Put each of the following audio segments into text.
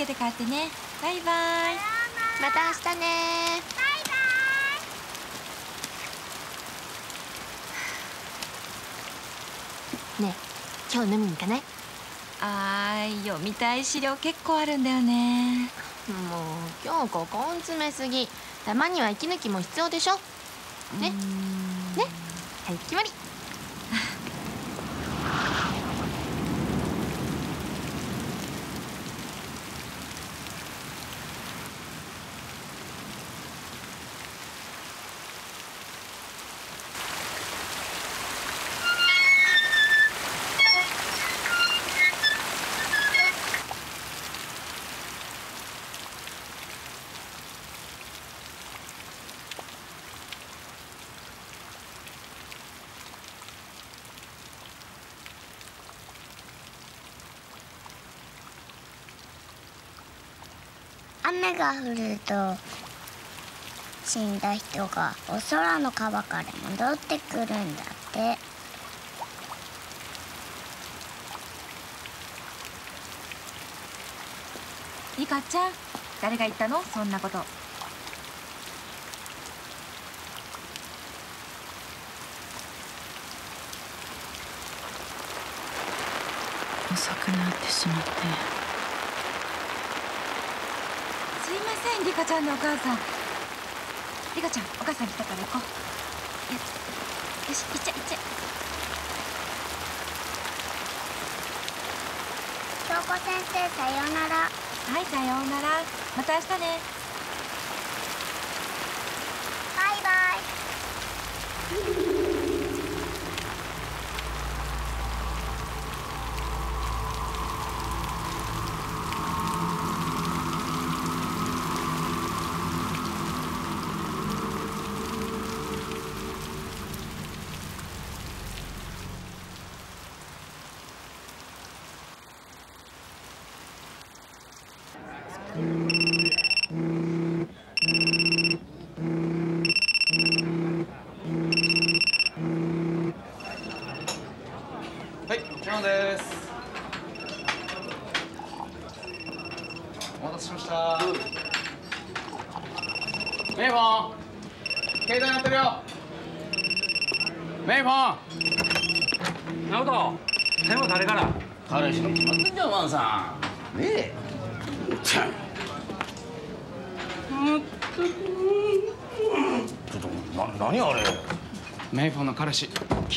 けて帰ってね。バイバイ。また明日ね。ねえ今日飲みに行かない？あー読みたい資料結構あるんだよね。もう今日こ根詰めすぎ。たまには息抜きも必要でしょ？ね。ねはい決まり雨が降ると死んだ人がお空の川から戻ってくるんだって。リカちゃん誰が言ったの？そんなこと。遅くなってしまってすいませんリカちゃんのお母さん。リカちゃんお母さん来たから行こう。よよし行っちゃえ行っちゃ京子先生さようなら。えはいさようなら。また明日ね。バイバイ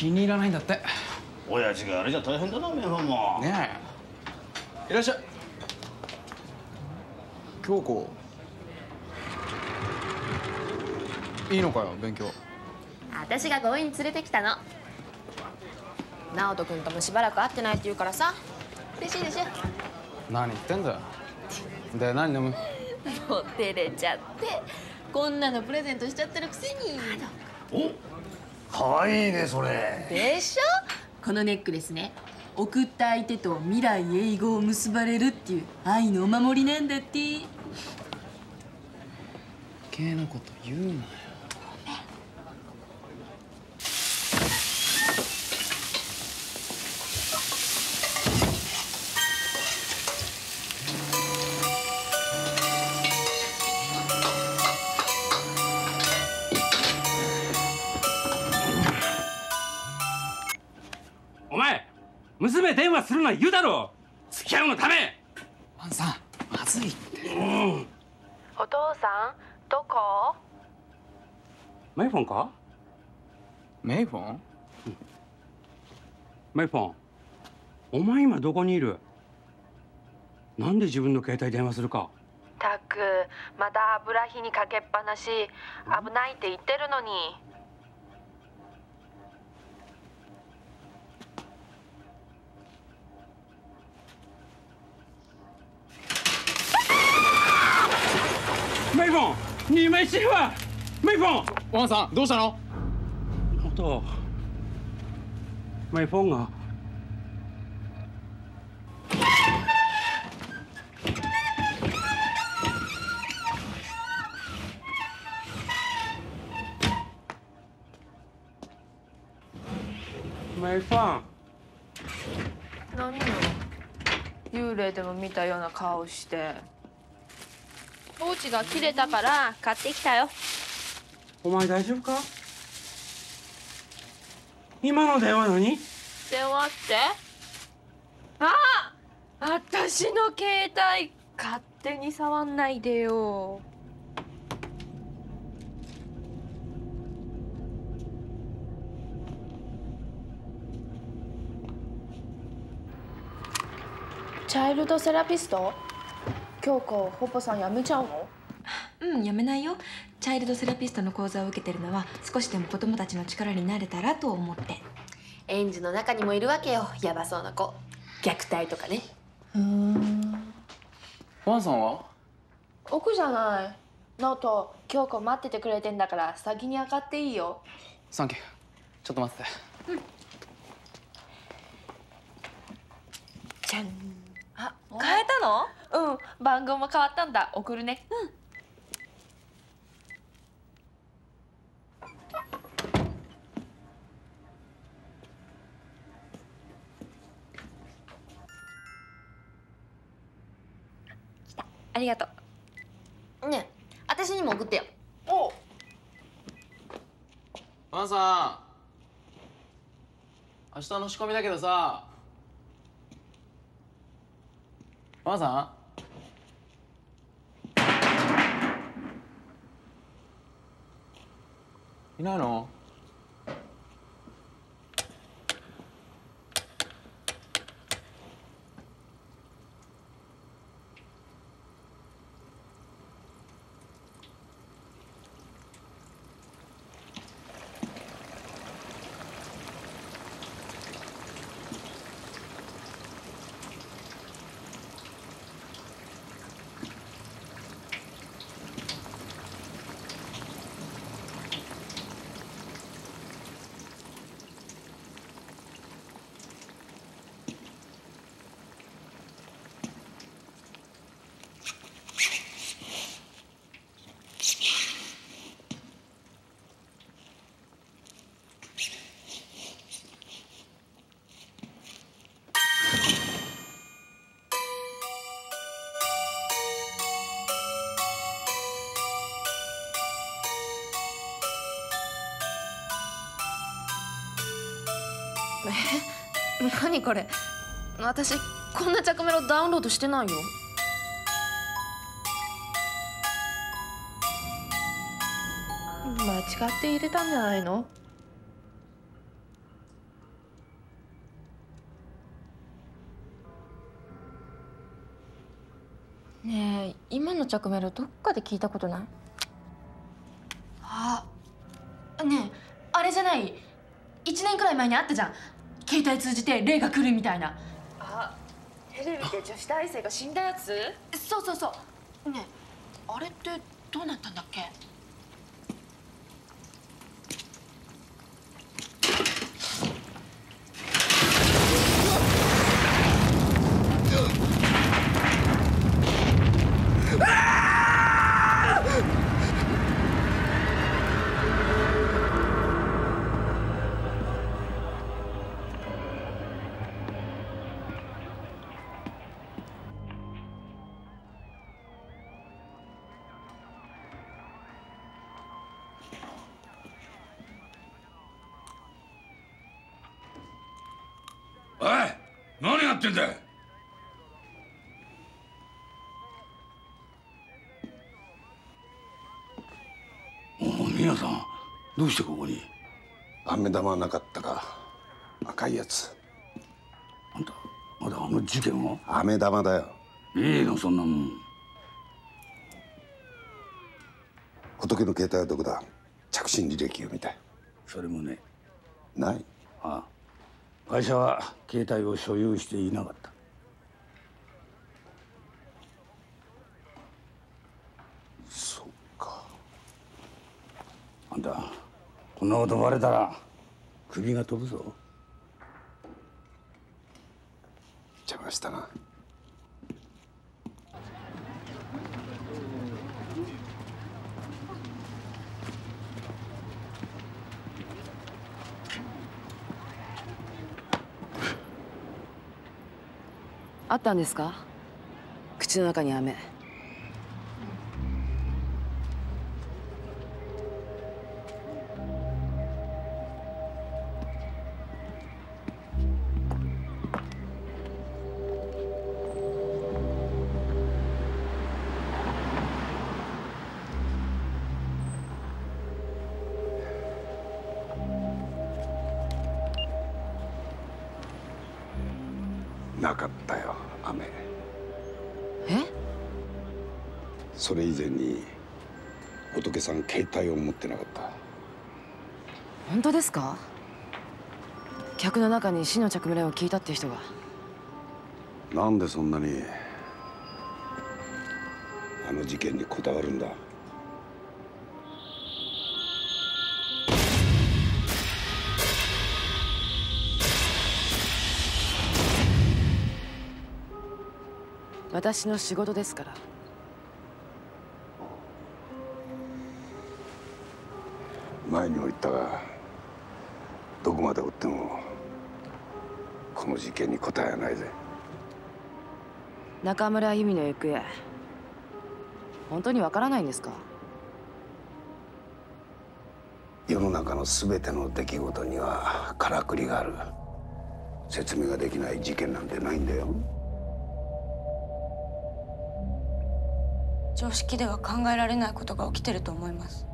気に入らないんだって。親父があれじゃ大変だなメンファンもねえ。いらっしゃい。京子。いいのかよ、勉強。私が強引に連れてきたの直人君ともしばらく会ってないって言うからさ嬉しいでしょ何言ってんだよ。で、何飲む？もう照れちゃってこんなのプレゼントしちゃってるくせにお？かわいいねそれ。でしょ？このネックレスね。送った相手と未来永劫結ばれるっていう愛のお守りなんだって。余計なこと言うなよ。娘電話するな言うだろ付き合うのため。ワンさん、まずいって。お父さんどこ？マイフォンか？メイフォン？マイフォンお前今どこにいる？なんで自分の携帯電話するか？たくまだ油火にかけっぱなし危ないって言ってるのにマイフォン二枚してるわマイフォン。ワンさん、どうしたの？あとマイフォンが。マイフォン。何よ。幽霊でも見たような顔してポーチが切れたから買ってきたよ。お前大丈夫か？今の電話何？電話って？あ私の携帯勝手に触んないでよ。チャイルドセラピスト？京子保母さん辞めちゃうの？うんやめないよ。チャイルドセラピストの講座を受けてるのは少しでも子供たちの力になれたらと思って。園児の中にもいるわけよ。ヤバそうな子。虐待とかね。ワンさんは？奥じゃない。ノート京子待っててくれてんだから先に上がっていいよ。サンキューちょっと待って。てじゃんあ変えたの？うん番号も変わったんだ。送るね。うん。ありがとう。ねえ私にも送ってよ。お。ワンさん。明日の仕込みだけどさばあさんいないの？何これ？私こんな着メロダウンロードしてないよ。間違って入れたんじゃないの？ねえ今の着メロどっかで聞いたことない？あねえあれじゃない。1年くらい前にあったじゃん携帯通じて霊が来るみたいな。あテレビで女子大生が死んだやつ？そうそうそう。ねえあれってどうなったんだっけ？何やってんだおお皆さんどうしてここに？飴玉はなかったか？赤いやつ。あんたまだあの事件を？飴玉だよ。いいのそんなもん。仏の携帯はどこだ？着信履歴を見たい。それもね。ない。ああ会社は携帯を所有していなかった。そうか。あんたこんなことバレたら首が飛ぶぞ。邪魔したな。あったんですか？口の中に飴。携帯を持ってなかった。本当ですか？客の中に死の着村を聞いたって人が。なんでそんなにあの事件にこだわるんだ？私の仕事ですから中村由美の行方。本当にわからないんですか？世の中の全ての出来事にはからくりがある。説明ができない事件なんてないんだよ。常識では考えられないことが起きてると思います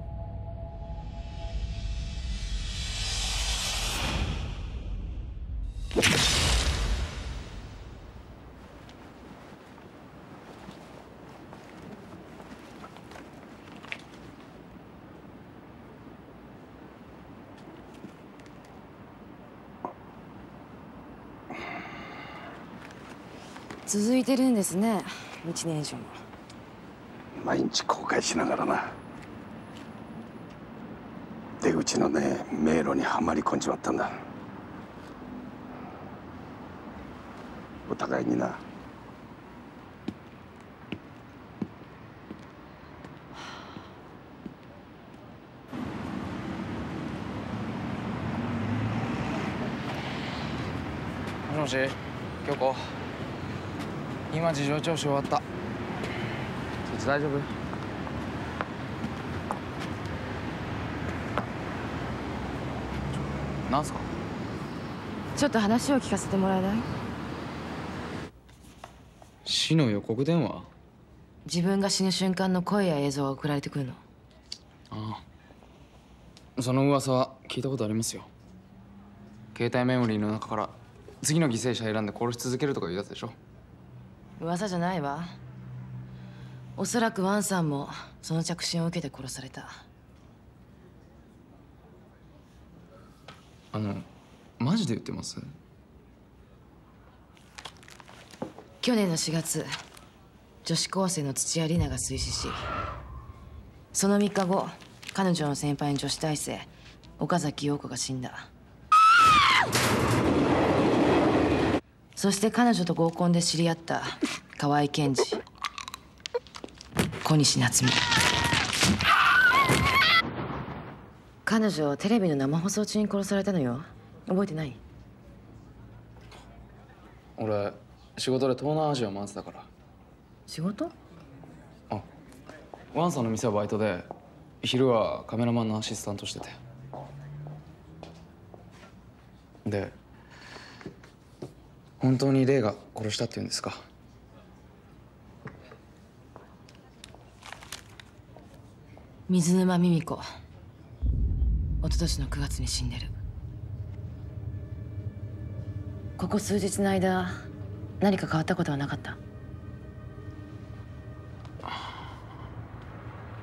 続いてるんですね一年以上も。毎日後悔しながらな。出口のね迷路にはまり込んじまったんだ。お互いにな。もしもし京子今事情聴取終わった。そいつ大丈夫？なんすか？ちょっと話を聞かせてもらえない？死の予告電話？自分が死ぬ瞬間の声や映像が送られてくるの。ああ。その噂は聞いたことありますよ。携帯メモリーの中から次の犠牲者選んで殺し続けるとかいうやつでしょ噂じゃないわ。おそらくワンさんもその着信を受けて殺された。あのマジで言ってます？去年の4月女子高生の土屋里奈が水死しその3日後彼女の先輩の女子大生岡崎陽子が死んだそして彼女と合コンで知り合った河合健二。小西夏美。彼女テレビの生放送中に殺されたのよ。覚えてない？俺仕事で東南アジア回ってたから。仕事？ワンさんの店はバイトで昼はカメラマンのアシスタントしてて。で本当にレイが殺したって言うんですか？水沼美美子一昨年の9月に死んでる。ここ数日の間何か変わったことはなかった？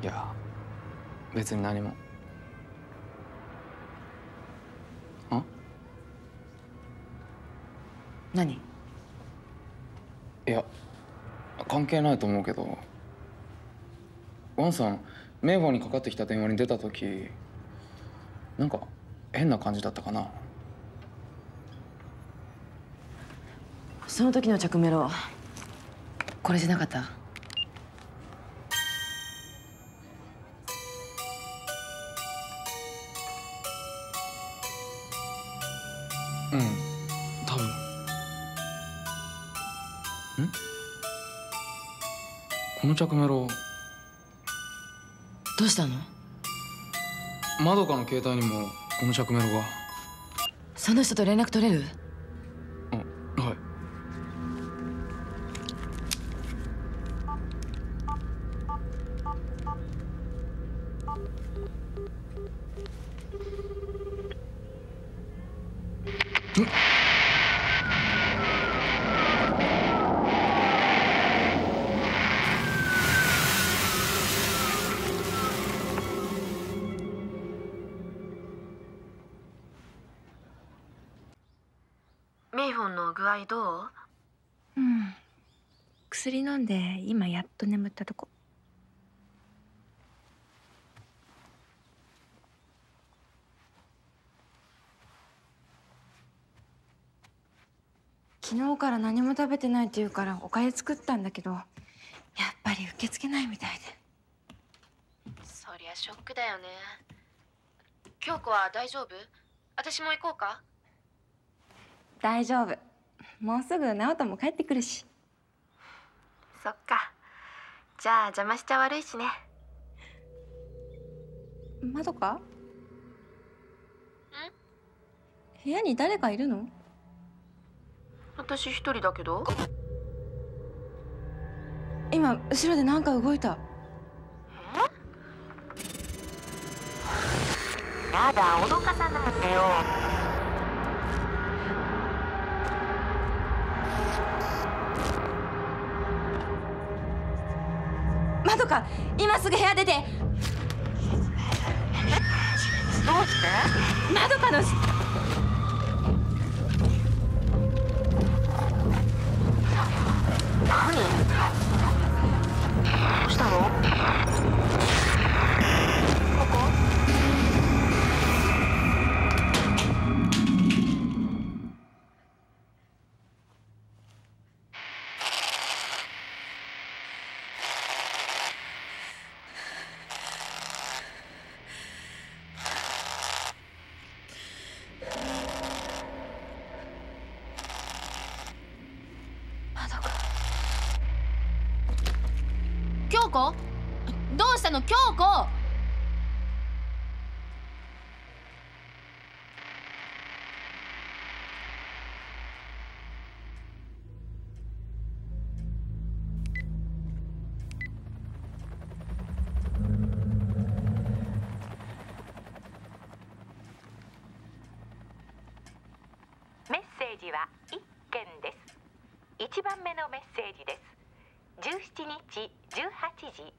いや別に何も何？いや関係ないと思うけど。ワンさん名簿にかかってきた電話に出た時なんか変な感じだったかな。その時の着メロこれじゃなかった？うんこの着メロ。どうしたの？まどかの携帯にもこの着メロが。その人と連絡取れる？ないって言うからおかゆ作ったんだけどやっぱり受け付けないみたいで。そりゃショックだよね。京子は大丈夫？私も行こうか？大丈夫。もうすぐ直人も帰ってくるし。そっか。じゃあ邪魔しちゃ悪いしね。まどか部屋に誰かいるの？私一人だけど今後ろでなんか動いた。やだ脅かさないでよ。まどか。今すぐ部屋出て。どうして？まどかの何？どうし日18時。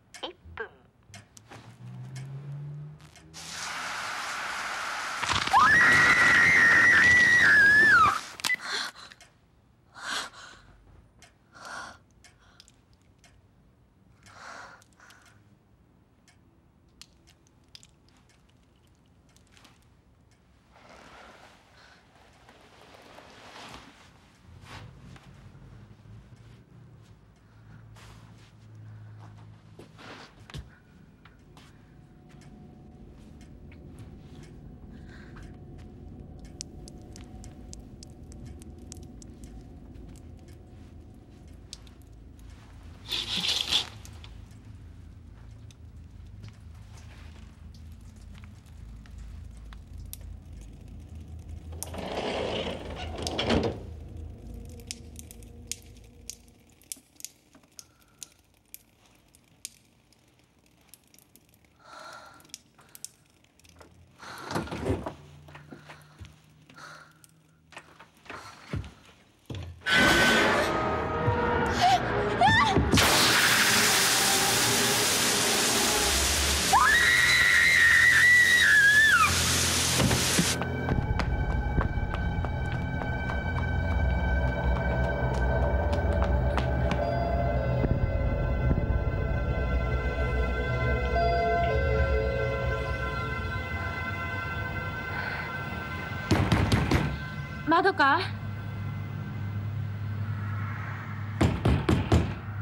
窓か？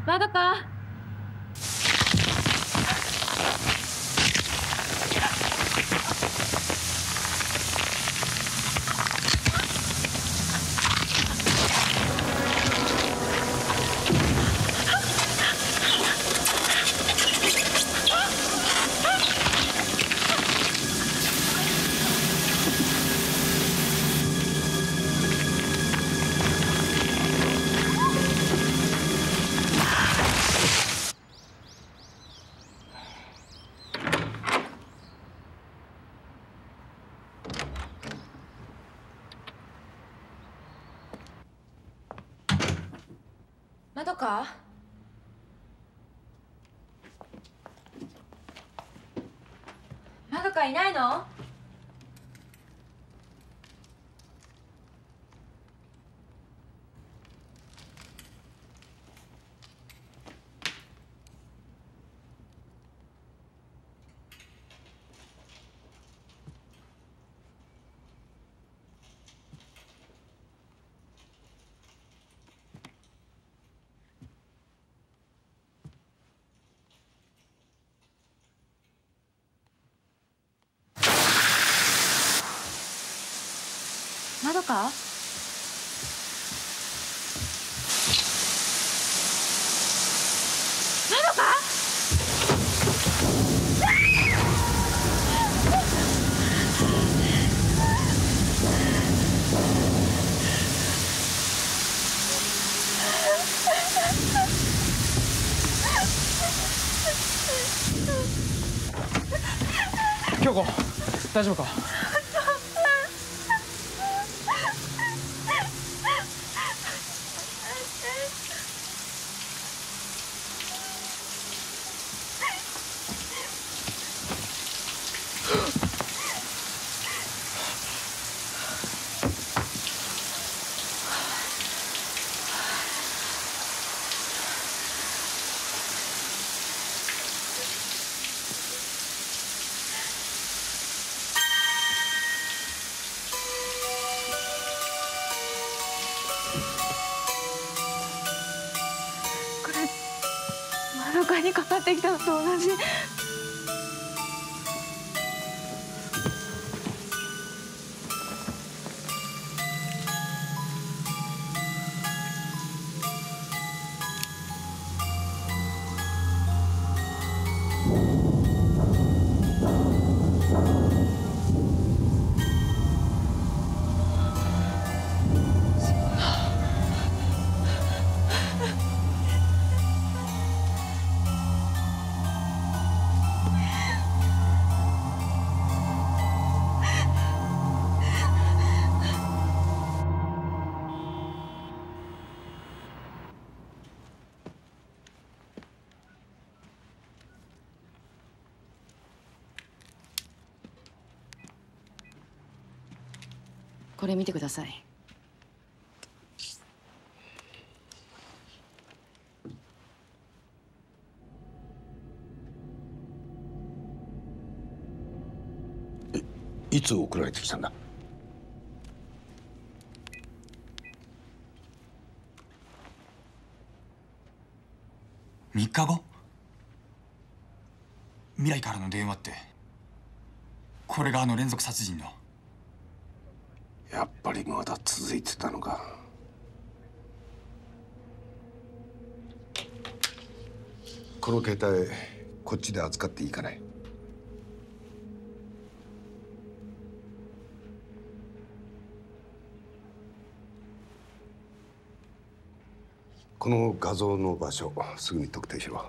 窓かどかまどかいないのどか？まどか？京子大丈夫か？ってきたのと同じ。つ送られてきたんだ。3日後？未来からの電話ってこれがあの連続殺人の？やっぱりまだ続いてたのか。この携帯こっちで扱っていいかね？この画像の場所すぐに特定しろ。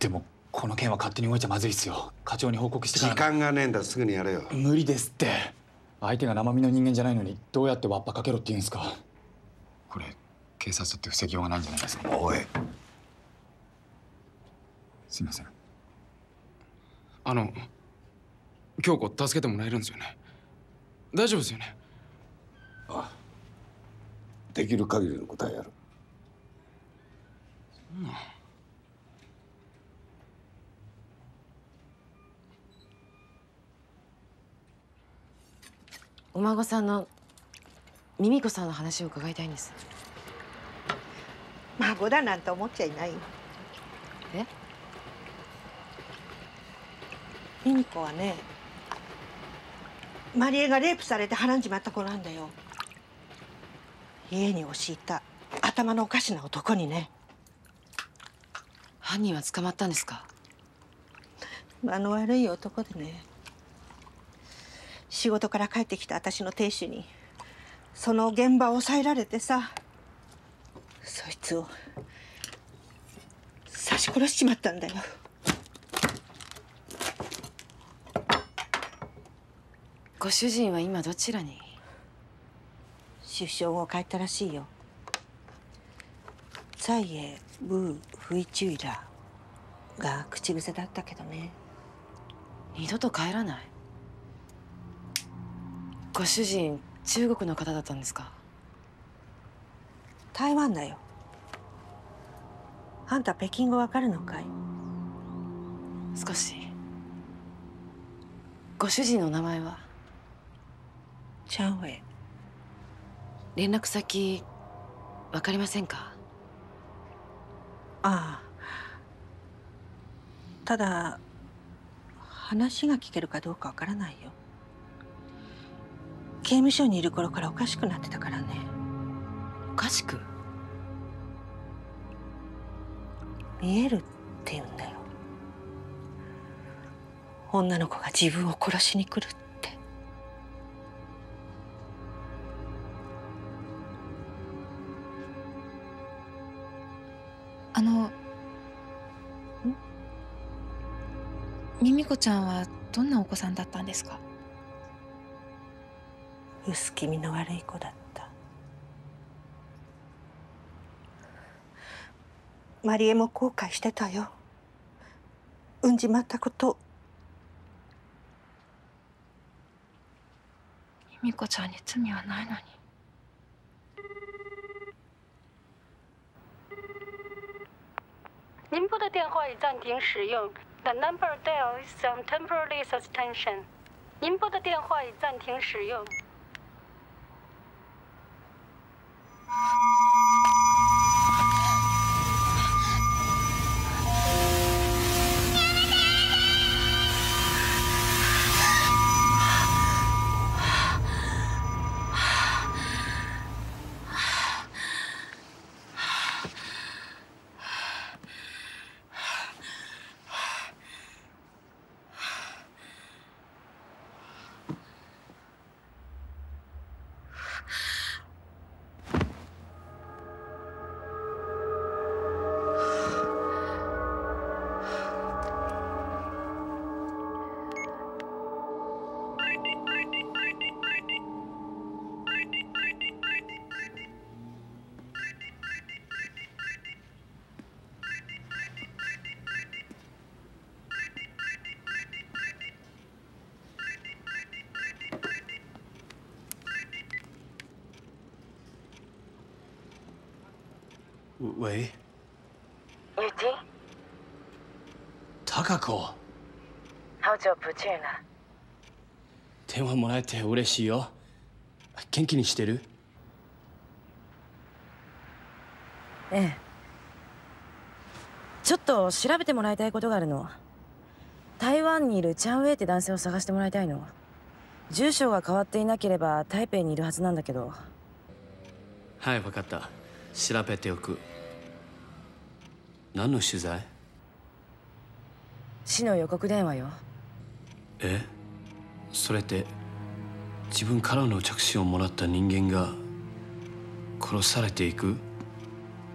でもこの件は勝手に動いちゃまずいっすよ。課長に報告してから。時間がねえんだ。すぐにやれよ。無理ですって。相手が生身の人間じゃないのにどうやってわっぱかけろって言うんすか。これ警察って防ぎようがないんじゃないですか。おい。すいません。あの京子助けてもらえるんですよね？大丈夫ですよね？ああ。できる限りのことはやるお孫さんのミミコさんの話を伺いたいんです。孫だなんて思っちゃいない。よえ？ミミコはねマリエがレイプされて腹んじまった子なんだよ。家に押し入った頭のおかしな男にね犯人は捕まったんですか？あの悪い男でね。仕事から帰ってきた私の亭主にその現場を抑えられてさそいつを刺し殺しちまったんだよ。ご主人は今どちらに？首相を変えたらしいよ。再へブー不意注意だが口癖だったけどね。二度と帰らない？ご主人中国の方だったんですか？台湾だよ。あんた北京語わかるのかい？少し。ご主人の名前は？チャンウェイ連絡先わかりませんか？ああ。ただ話が聞けるかどうかわからないよ。刑務所にいる頃からおかしくなってたからね。おかしく？見えるって言うんだよ。女の子が自分を殺しに来るってちゃんはどんなお子さんだったんですか薄気味の悪い子だったマリエも後悔してたよ産んじまったことミミコちゃんに罪はないのに您拨的电话已暂停使用。The number dial is on temporary suspension。您拨的电话已暂停使用。 喂，雨婷，貴子，好久不见了。電話もらえて嬉しいよ。元気にしてる？ええちょっと調べてもらいたいことがあるの台湾にいるチャンウェイって男性を探してもらいたいの住所が変わっていなければ台北にいるはずなんだけどはい、分かった。調べておく。何の取材？死の予告電話よ。え？それって自分からの着信をもらった人間が殺されていく？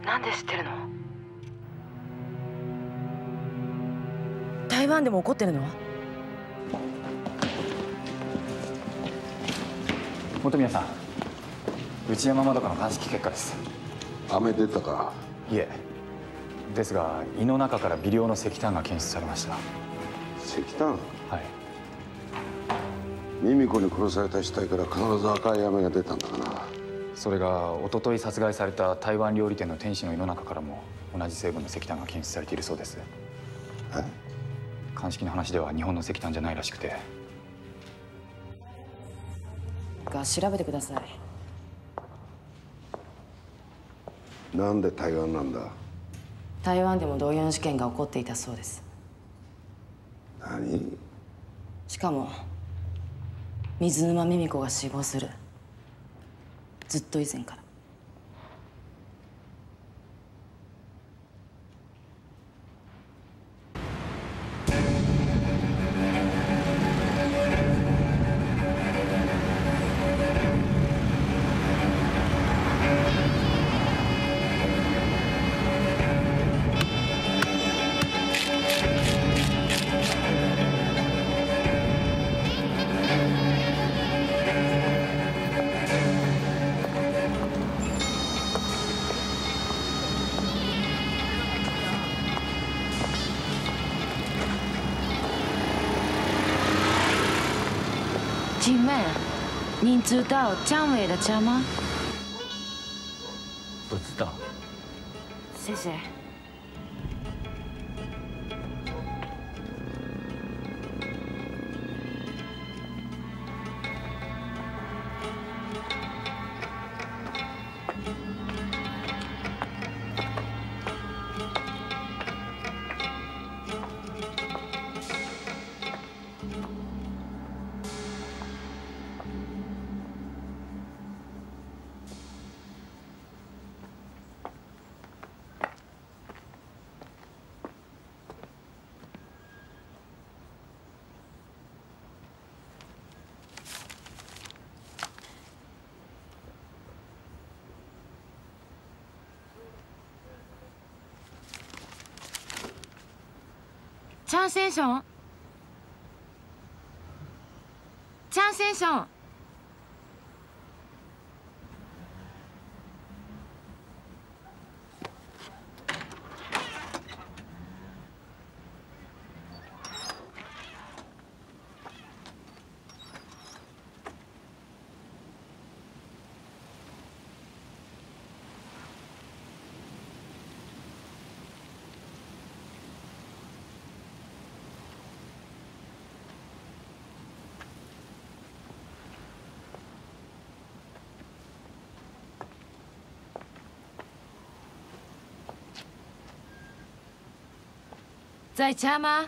なんで知ってるの？台湾でも起こってるの？本宮さん内山まどかの鑑識結果です。雨出たか？いえですが胃の中から微量の石炭が検出されました。石炭？はい。ミミコに殺された死体から必ず赤い雨が出たんだな。それが一昨日殺害された台湾料理店の店主の胃の中からも同じ成分の石炭が検出されているそうです。鑑識の話では日本の石炭じゃないらしくて。が調べてください。なんで台湾なんだ？台湾でも同様の事件が起こっていたそうです。何？しかも水沼ミミ子が死亡する。ずっと以前から知道张伟的家吗？不知道。谢谢。チャンセン？ション，在家吗？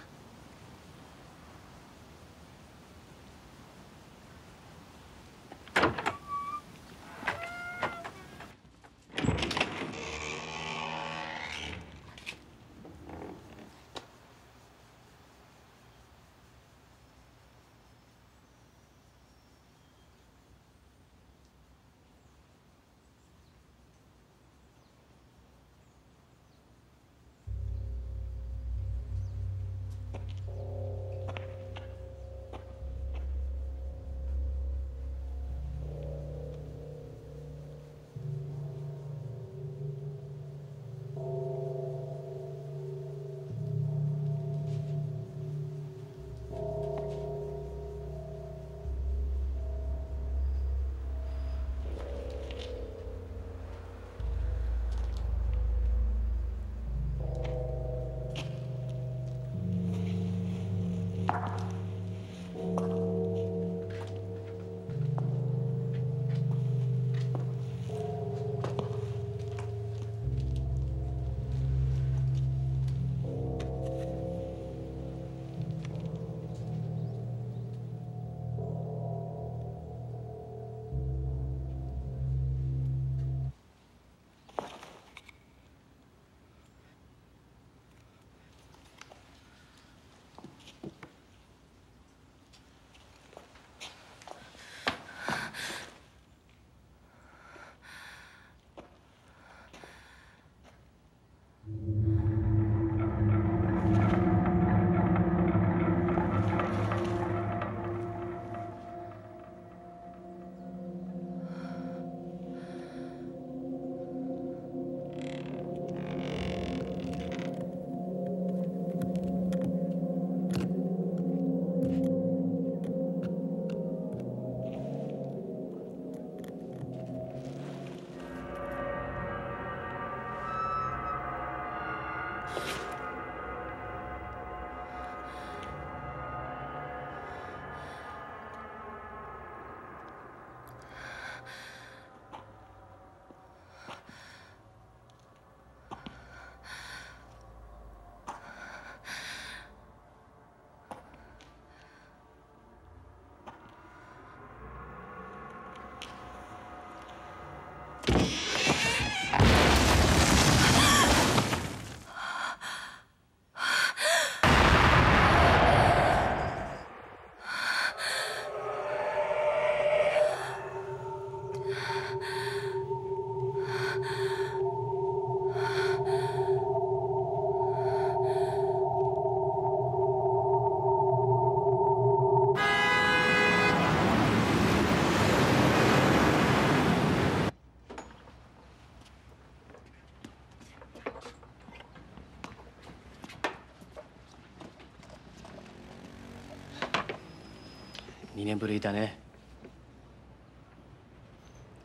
？2年ぶりだね。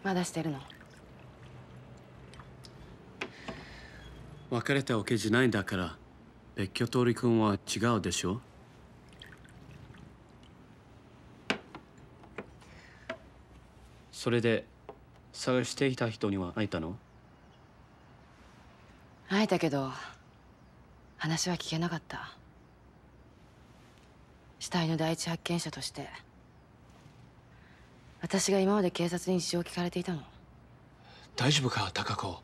まだしてるの？別れたわけじゃないんだから別居通り君は違うでしょ？それで探していた人には会えたの？会えたけど話は聞けなかった。死体の第一発見者として私が今まで警察に事情を聞かれていたの。大丈夫か貴子？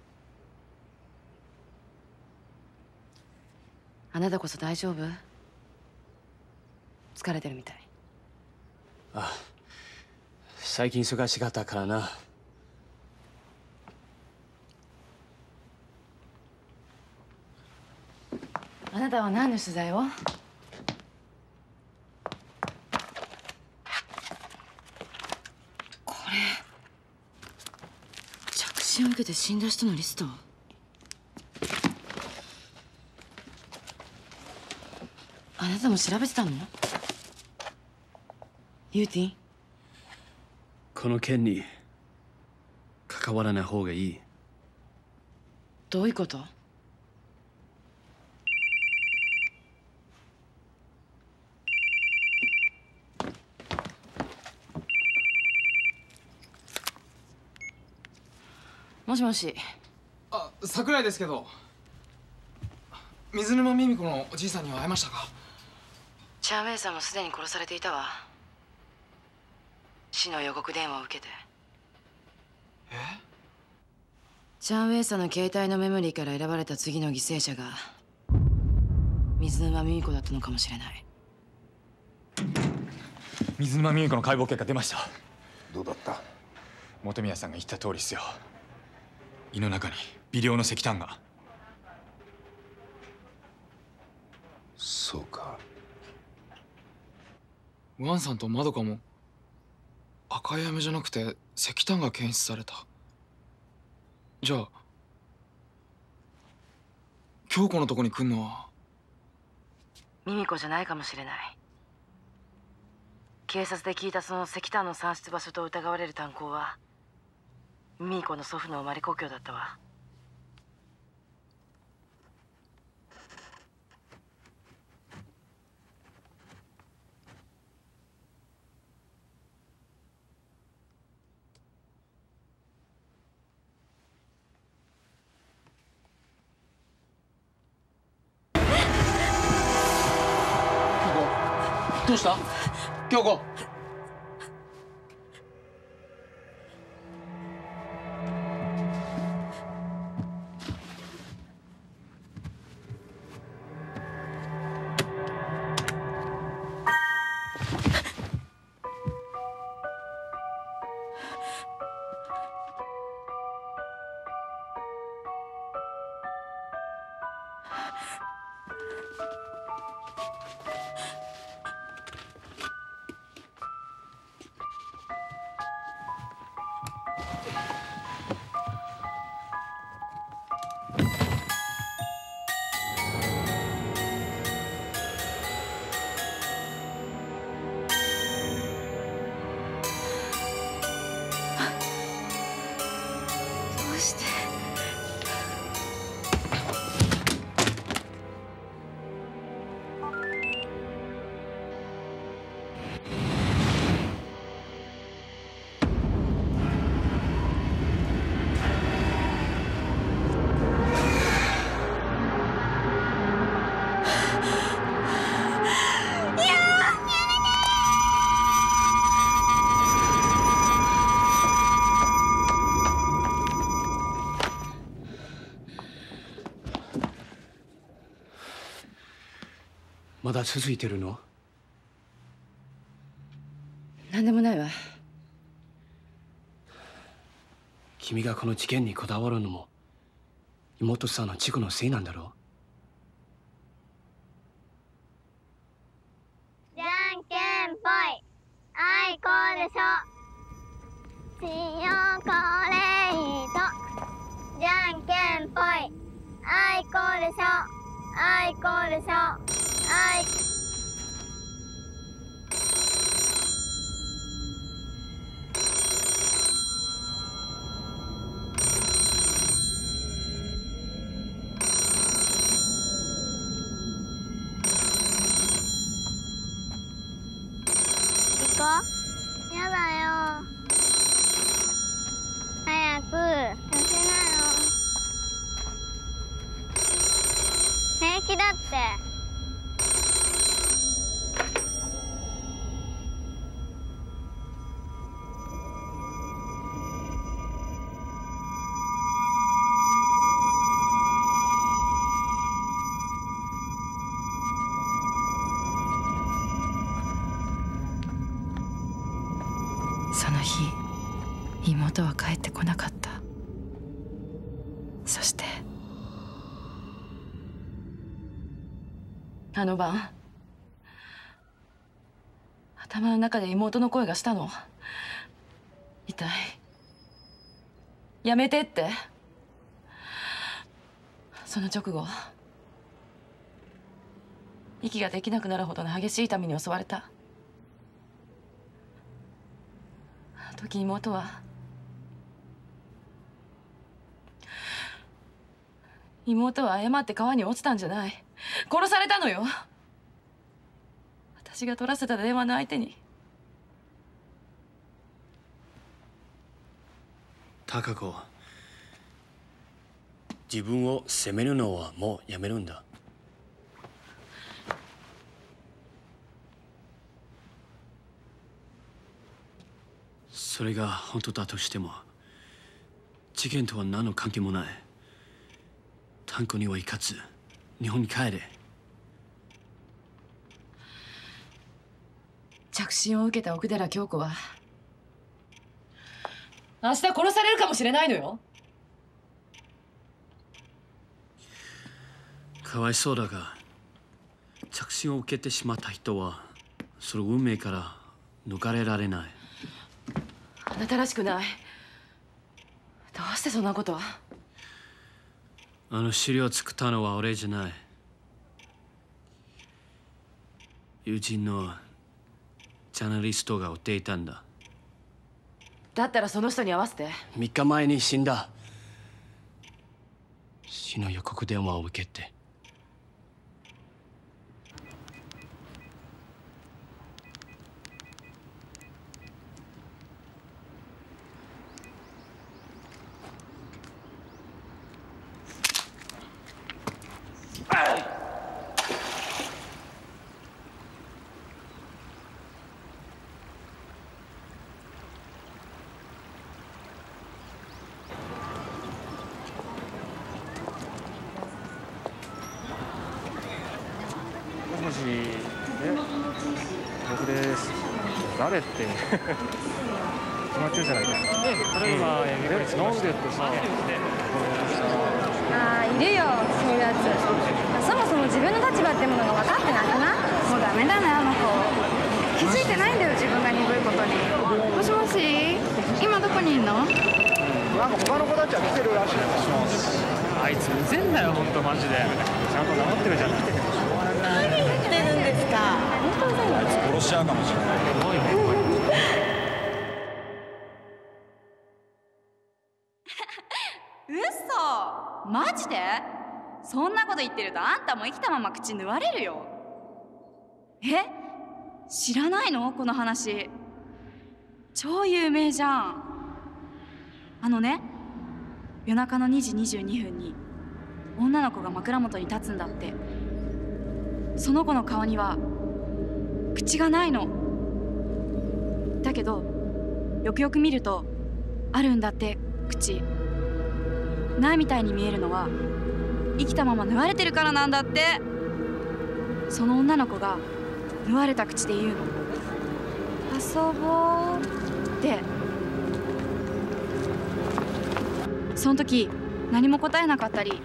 あなたこそ大丈夫？疲れてるみたい。あ最近忙しかったからな。あなたは何の取材をこれ着信を受けて死んだ人のリスト？あなたも調べてたの？ユーティン？この件に関わらない方がいい。どういうこと？もしもし。あ桜井ですけど。水沼美美子のおじいさんには会えましたか？チャーメイさんもすでに殺されていたわ。死の予告電話を受けて。え？チャン・ウェイさんの携帯のメモリーから選ばれた次の犠牲者が水沼美美子だったのかもしれない。水沼美美子の解剖結果出ました。どうだった？本宮さんが言った通りっすよ胃の中に微量の石炭が。そうか。ワンさんとマドカも赤い飴じゃなくて石炭が検出された。じゃあ京子のとこに来んのは？ミミコじゃないかもしれない。警察で聞いたその石炭の産出場所と疑われる炭鉱はミミコの祖父の生まれ故郷だったわ。どうした？京子。続いてるの？何でもないわ。君がこの事件にこだわるのも妹さんの事故のせいなんだろじゃんけんぽい。あいこでしょ。しよこれいとじゃんけんぽい。あいこでしょ。あいこでしょああの晩頭の中で妹の声がしたの。痛い。やめてって。その直後息ができなくなるほどの激しい痛みに襲われた。あの時妹は妹は誤って川に落ちたんじゃない。殺されたのよ。私が取らせた電話の相手に。貴子自分を責めるのはもうやめるんだ。それが本当だとしても事件とは何の関係もない。炭鉱には行かず。日本に帰れ。着信を受けた奥寺京子は明日殺されるかもしれないのよ。かわいそうだが着信を受けてしまった人はその運命から逃れられない。あなたらしくない。どうしてそんなことあの資料を作ったのは俺じゃない。友人のジャーナリストが追っていたんだ。だったらその人に合わせて。3日前に死んだ。死の予告電話を受けてだよ。本当マジで。ちゃんと名乗ってるじゃん。何言ってるんですか。本当うざいわ殺しちゃうかもしれない。嘘。マジで？そんなこと言ってるとあんたも生きたまま口縫われるよ。え？知らないの？この話。超有名じゃん。あのね夜中の2時22分に女の子が枕元に立つんだって。その子の顔には口がないの。だけどよくよく見るとあるんだって口。ないみたいに見えるのは生きたまま縫われてるからなんだって。その女の子が縫われた口で言うの。遊ぼうって。その時何も答えなかったり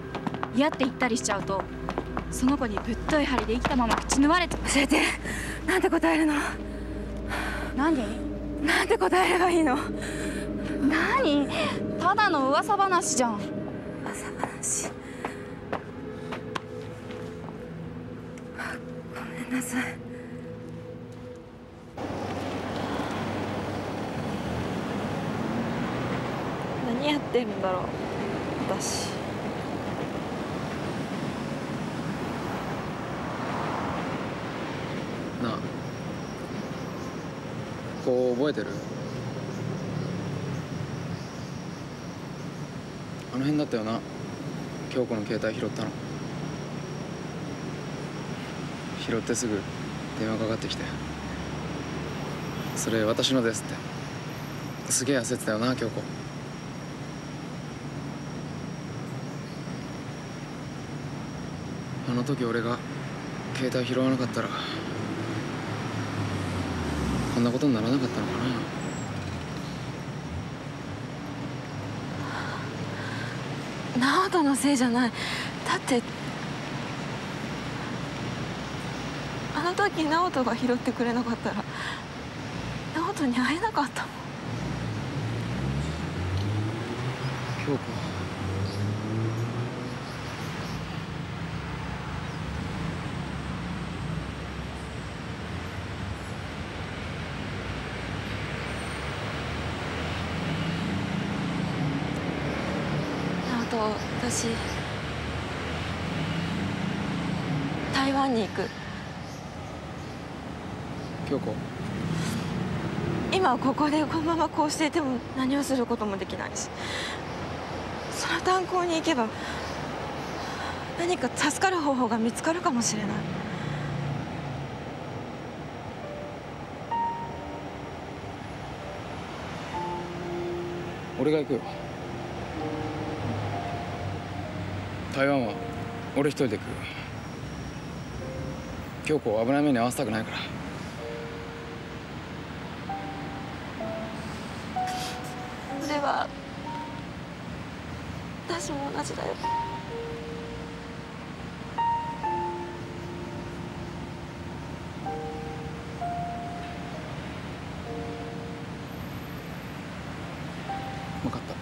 嫌って言ったりしちゃうとその子にぶっとい針で生きたまま口縫われて教えて。なんて答えるの？何？なんて答えればいいの？何？ただの噂話じゃん。噂話？ごめんなさい。何やってるんだろう私なあこ覚えてる？あの辺だったよな。京子の携帯拾ったの。拾ってすぐ電話かかってきて「それ私のです」って。すげえ焦ってたよな京子。あの時俺が携帯拾わなかったらこんなことにならなかったのかな。直人のせいじゃない。だってあの時直人が拾ってくれなかったら直人に会えなかったもん。京子直人私台湾に行く。京子。今ここでこのままこうしていても何をすることもできないし。その炭鉱に行けば何か助かる方法が見つかるかもしれない。俺が行くよ。台湾は俺一人で行く京子を危ない目に遭わせたくないから。それは私も同じだよ。分かった。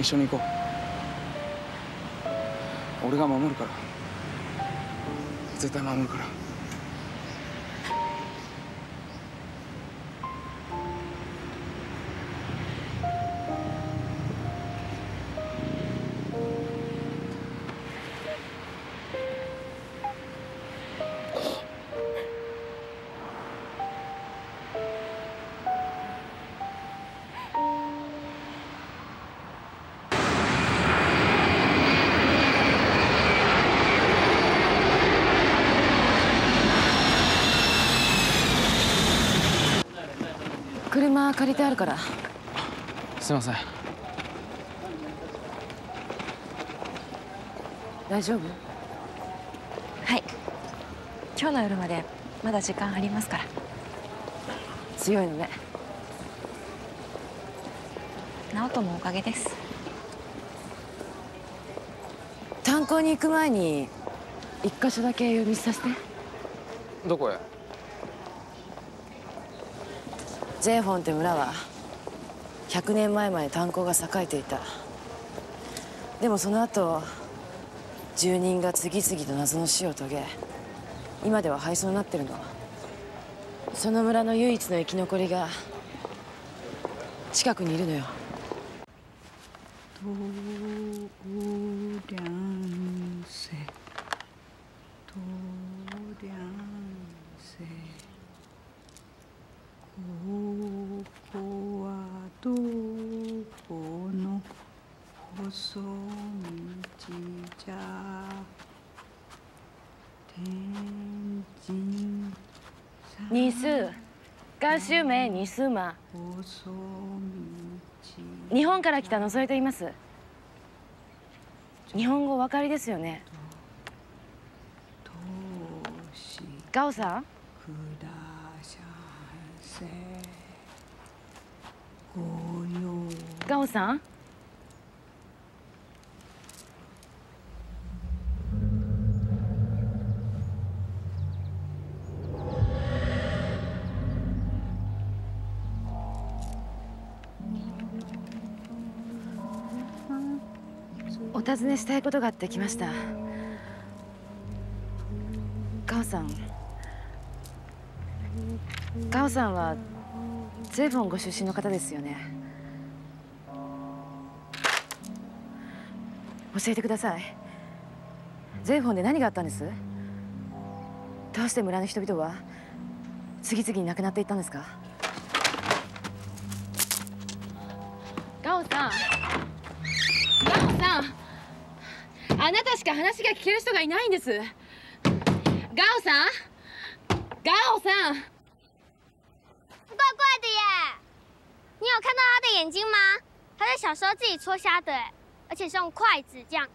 一緒に行こう。俺が守るから絶対守るから。車借りてあるから。すいません。大丈夫？はい。今日の夜までまだ時間ありますから。強いのね。直人のおかげです。炭鉱に行く前に一箇所だけ呼びさせて。どこへ？ゼーフォンって村は100年前まで炭鉱が栄えていた。でもその後住人が次々と謎の死を遂げ今では廃村になってるの。その村の唯一の生き残りが近くにいるのよ度量せ度量せここはどこの細道じゃ。天神ニス高州名ニス日本から来た野添と言います。日本語お分かりですよね。ガオさんくだしゃせご用ガオさん？お尋ねしたいことがあって来ました。ガオさん。ガオさんはゼフォンご出身の方ですよね。教えてください。ゼフォンで何があったんです？どうして村の人々は次々に亡くなっていったんですか？ガオさん。ガオさん。あなたしか話が聞ける人がいないんです。ガオさん。ガオさん。怪怪的耶！你有看到他的眼睛吗？他在小时候自己戳瞎的，哎，而且是用筷子这样。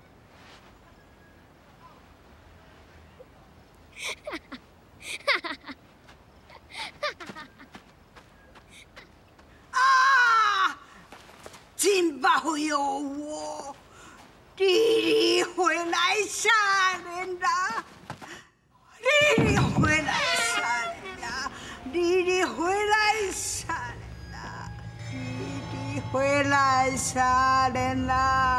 啊！金宝有我，丽丽回来杀人啦！丽丽回来杀人啦！丽丽回来杀人啦！丽丽回来杀人啦！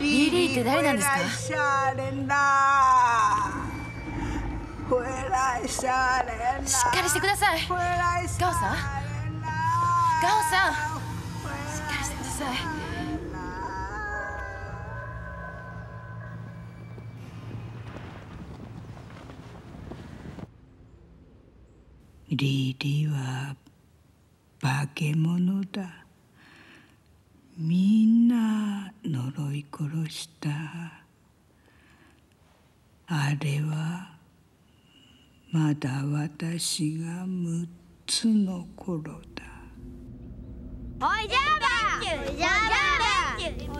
リリーって誰なんですか！しっかりしてください。ガオさん？ガオさん？しっかりしてください。リリは化け物だ。みんな呪い殺した。あれはまだ私が6つの頃だ。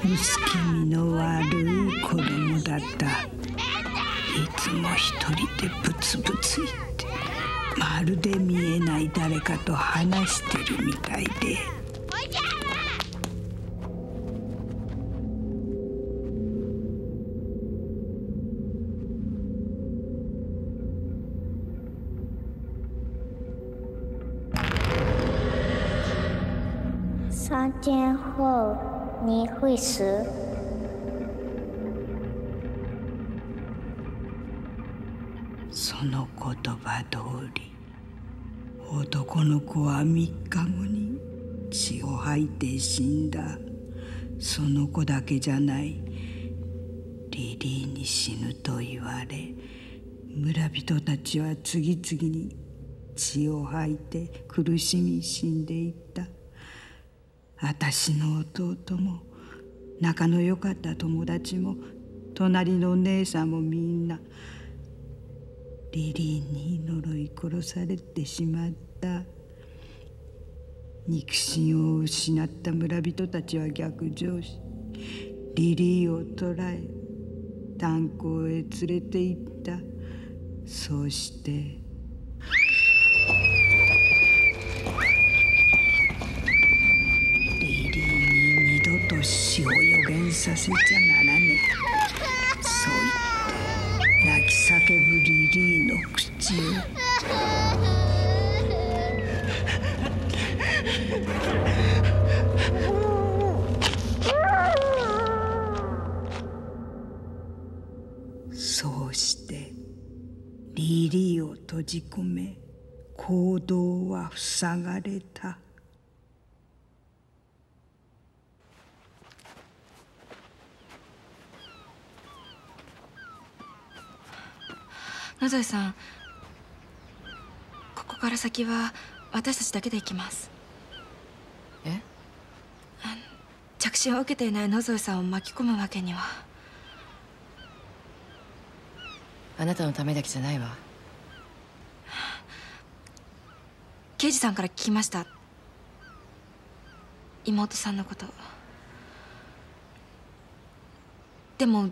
薄気味の悪い子供だった。いつも一人でブツブツ言って。まるで見えない誰かと話してるみたいで天后你会死。その言葉通り男の子は3日後に血を吐いて死んだ。その子だけじゃない。リリーに死ぬと言われ村人たちは次々に血を吐いて苦しみ死んでいった。私の弟も仲の良かった友達も隣の姉さんもみんなリリーに呪い殺されてしまった。肉親を失った村人たちは逆上しリリーを捕らえ炭鉱へ連れて行った。そうして死を予言させちゃならねえ。そう言って泣き叫ぶリリーの口を。そうしてリリーを閉じ込め行動は塞がれた。野添さんここから先は私たちだけで行きます。え？着信を受けていない野添さんを巻き込むわけには。あなたのためだけじゃないわ。刑事さんから聞きました。妹さんのこと。でも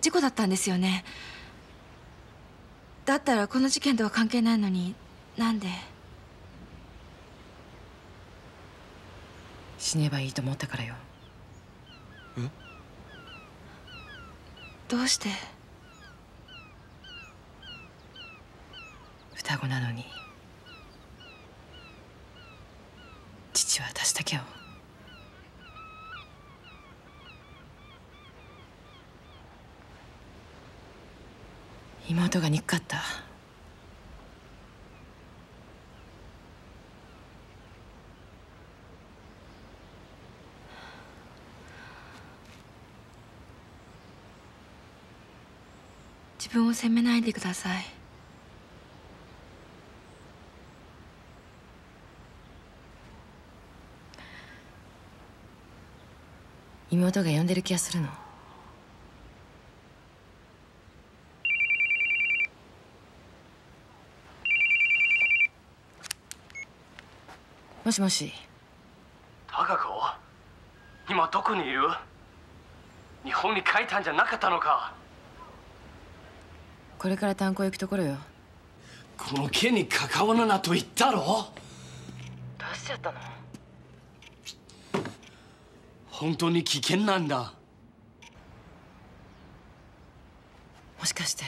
事故だったんですよねだったらこの事件とは関係ないのになんで？死ねばいいと思ったからよ。どうして？双子なのに。父は私だけを妹が憎かった自分を責めないでください妹が呼んでる気がするの。もしもし。高子今どこにいる？日本に帰ったんじゃなかったのか？これから炭鉱行くところよ。この件に関わるなと言ったろ？どうしちゃったの？本当に危険なんだ。もしかして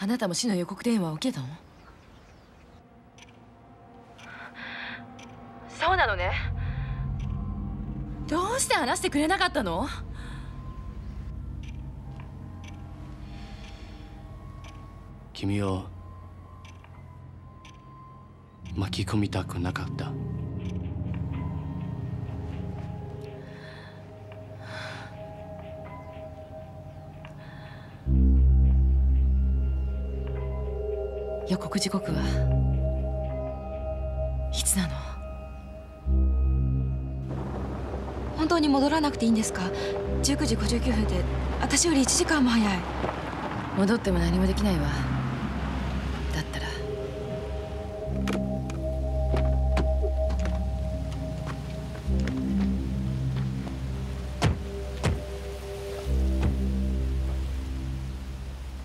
あなたも死の予告電話を受けたのそうなのね。どうして話してくれなかったの？君を巻き込みたくなかった。予告時刻はいつなの？本当に戻らなくていいんですか？19時59分で私より1時間も早い。戻っても何もできないわ。だったら。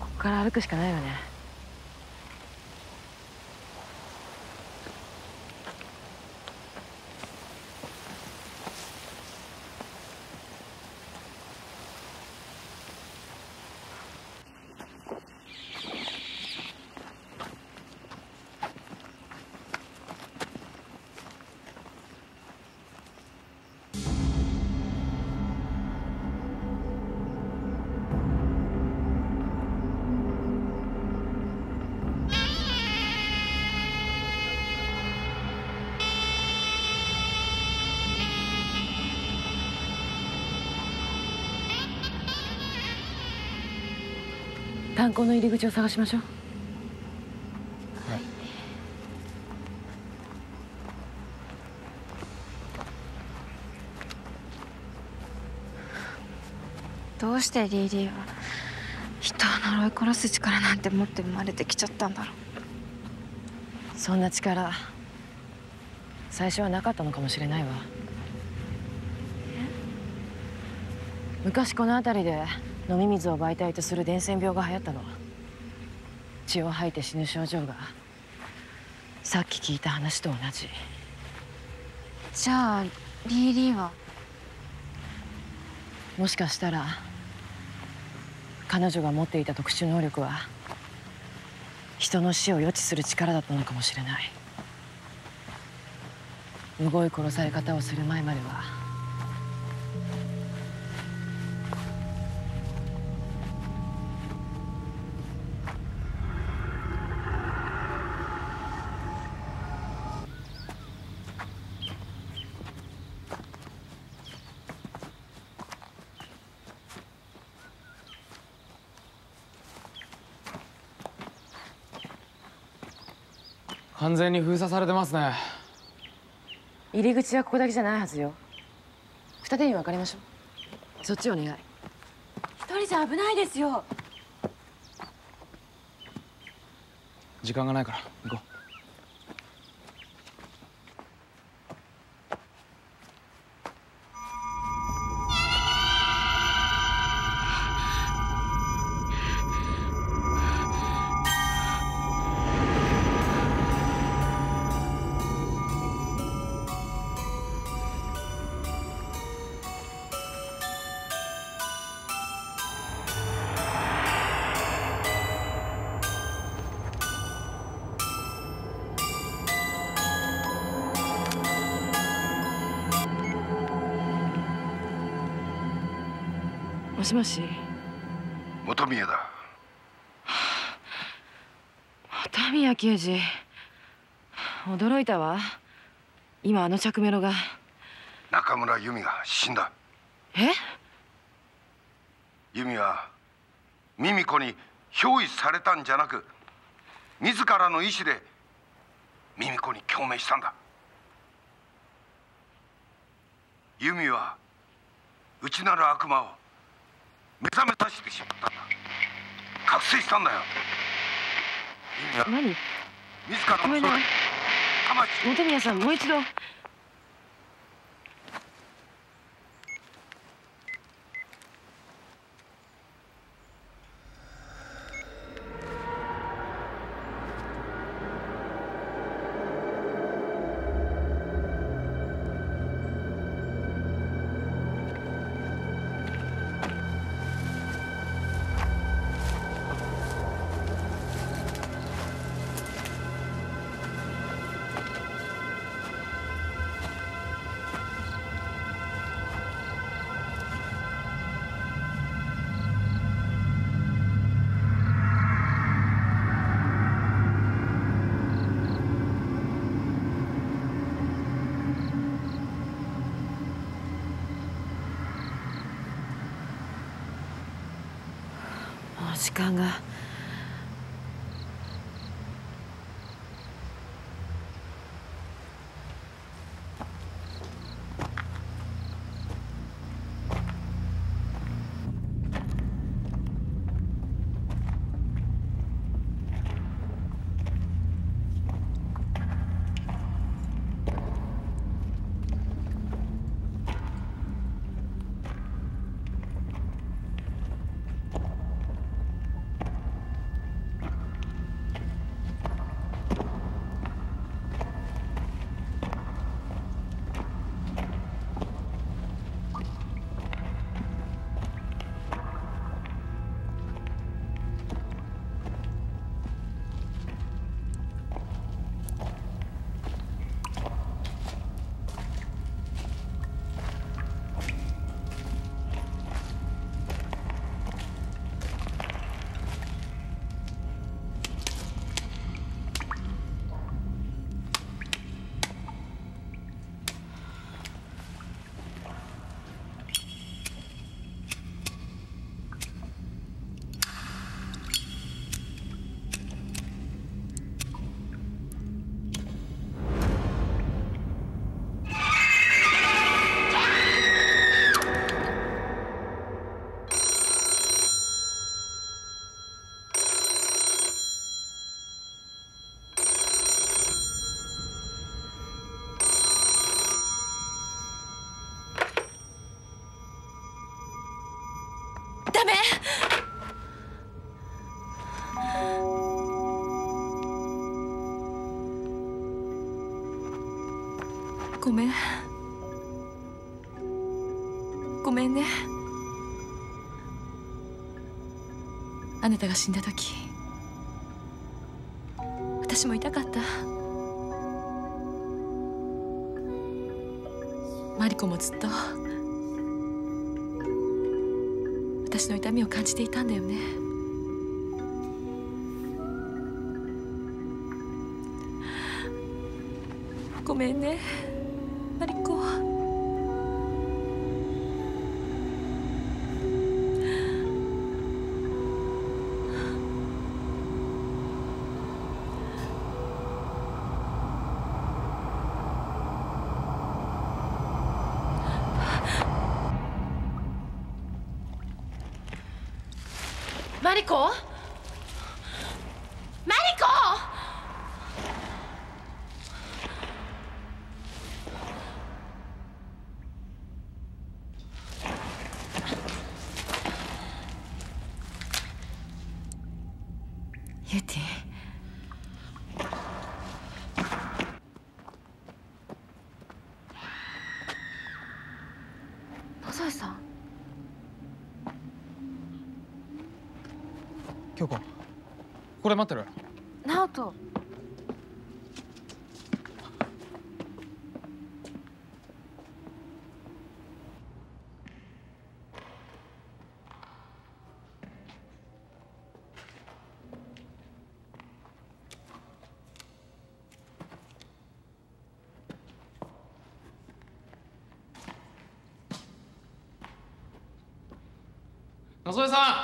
ここから歩くしかないわね。炭鉱の入り口を探しましょう。どうしてリーリーは人を呪い殺す力なんて持って生まれてきちゃったんだろう。そんな力最初はなかったのかもしれないわ。昔この辺りで飲み水を媒体とする伝染病が流行ったの血を吐いて死ぬ症状がさっき聞いた話と同じ。じゃあリーリーは？もしかしたら彼女が持っていた特殊能力は人の死を予知する力だったのかもしれない。むごい殺され方をする前までは完全に封鎖されてますね。入り口はここだけじゃないはずよ。二手に分かりましょう。そっちお願い。一人じゃ危ないですよ。時間がないから行こもしもし。本宮だ。田宮刑事。驚いたわ。今あの着メロが。中村由美が死んだ。え？由美はミミ子に憑依されたんじゃなく自らの意志でミミ子に共鳴したんだ。ユミは内なる悪魔を目覚めさせてしまったんだ覚醒したんだよ。何？自らのごめんね魂。本宮さんもう一度時間が。ダメ。ごめん。ごめんね。あなたが死んだ時。私も痛かった。マリコもずっと。の痛みを感じていたんだよね。子リコマリコユティ野添さん京子これ待ってる直人。野添さゆ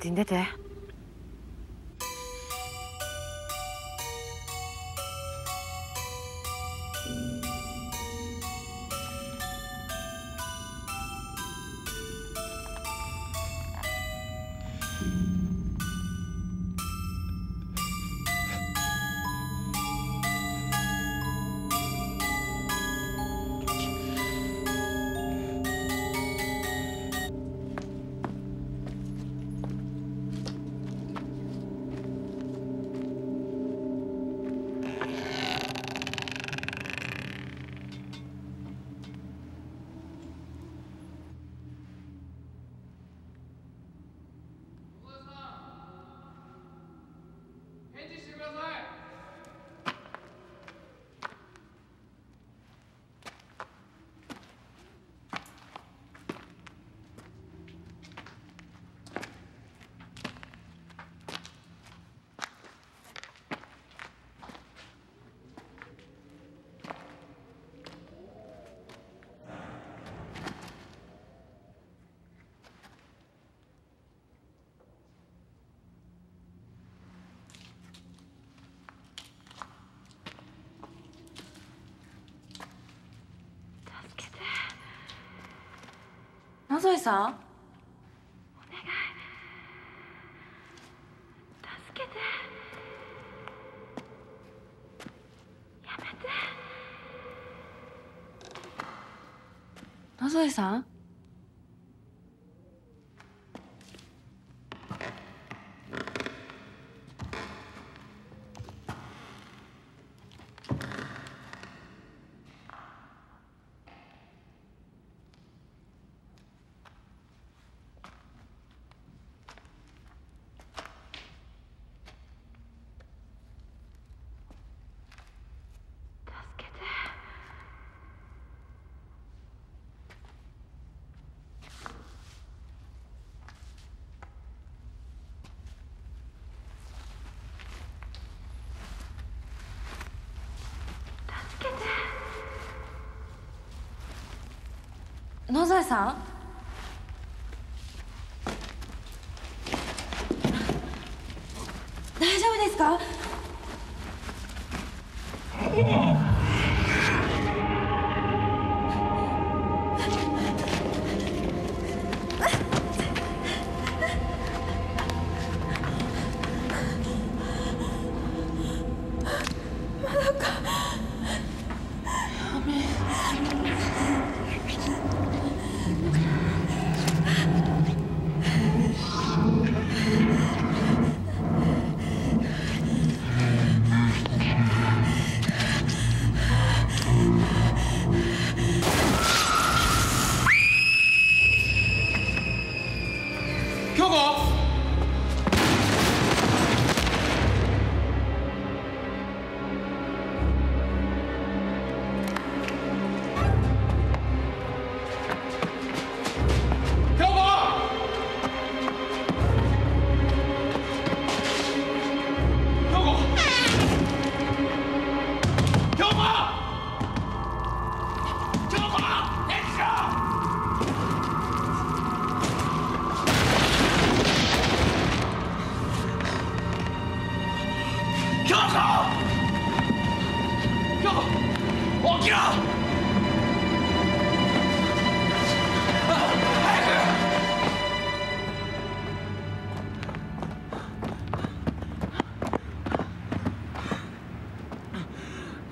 うちん野添さん？助けて。やめて。野添さん？野添さん？大丈夫ですか？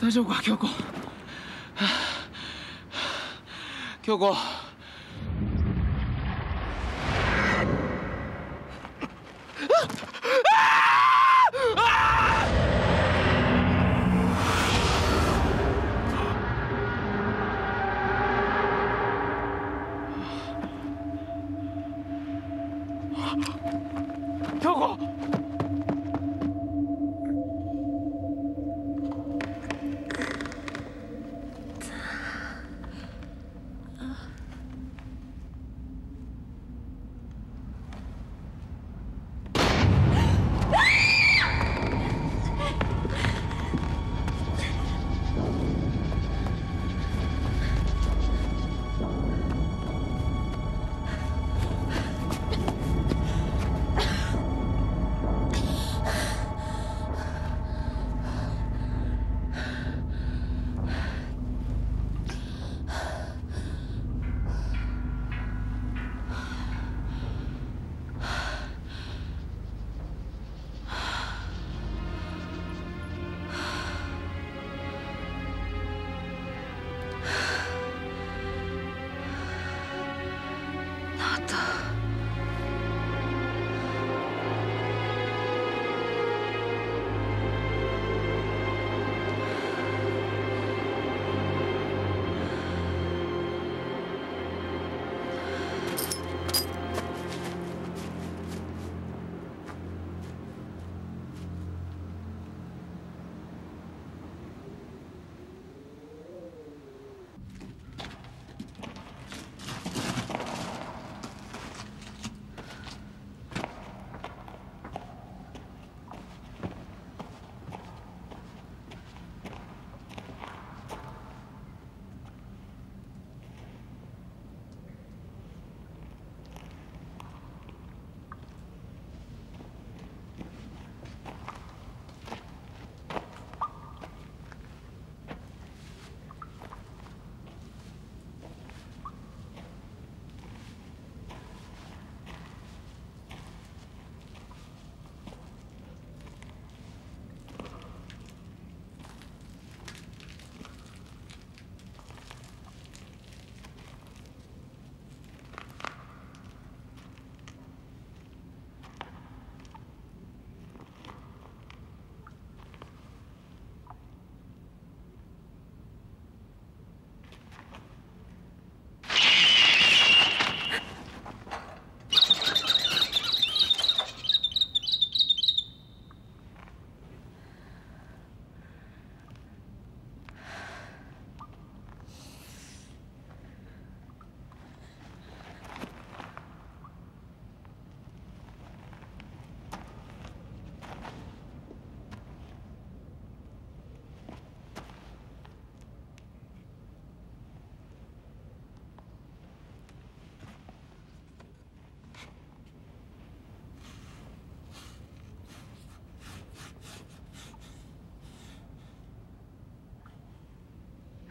大丈夫か京子。京子。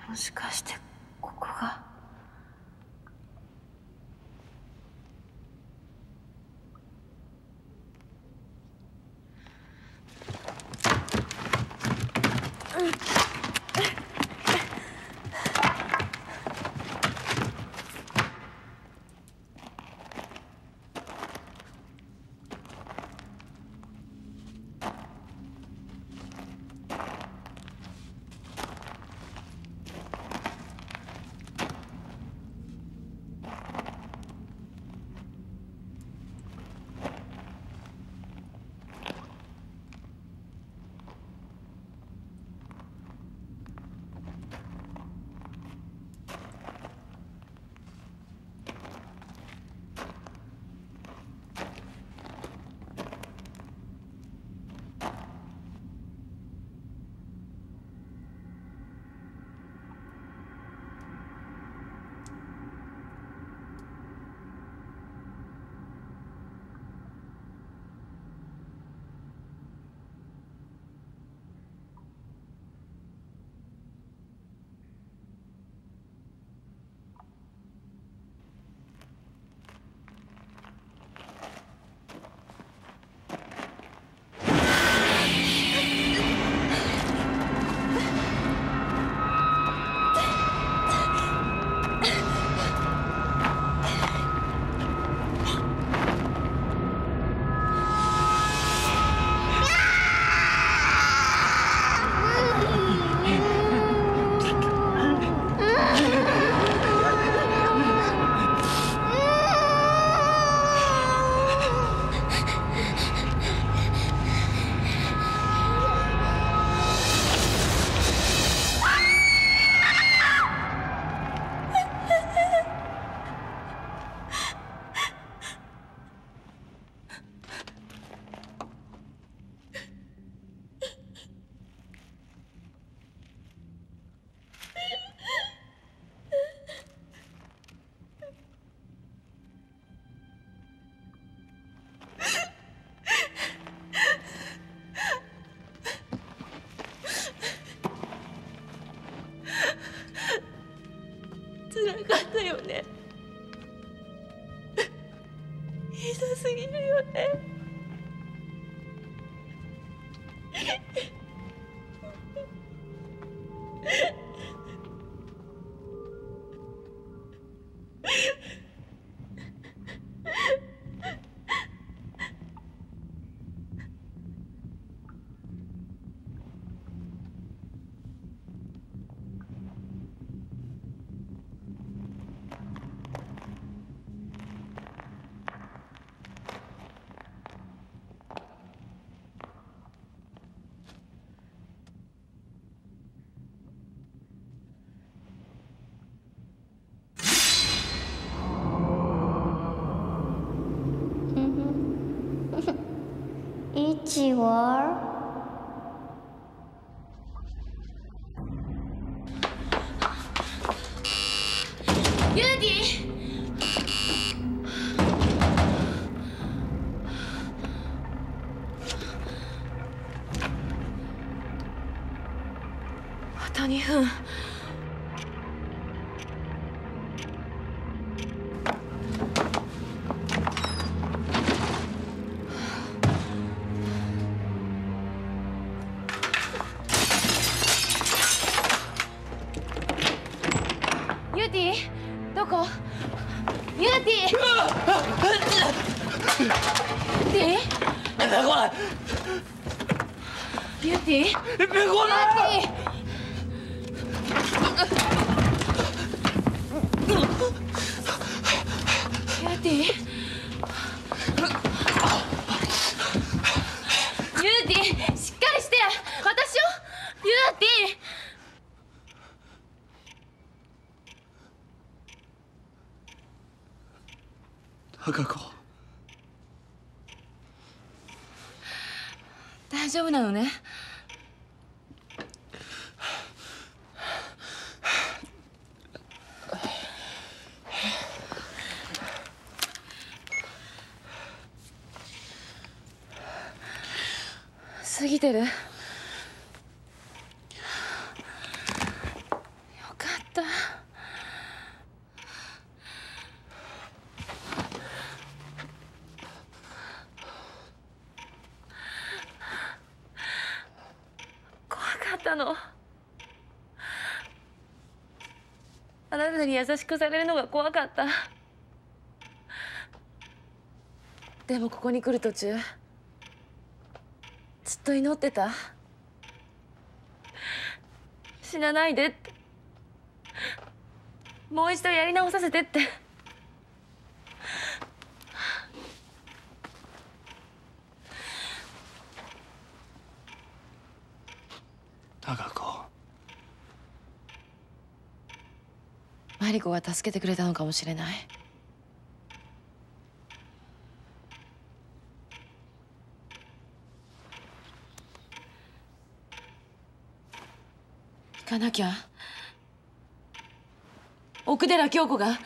もしかして Ih. 别顶！别过来！别顶！别顶！别顶に優しくされるのが怖かった。でもここに来る途中ずっと祈ってた。死なないでって。もう一度やり直させてって高子子が助けてくれたのかもしれない。行かなきゃ。奥寺京子が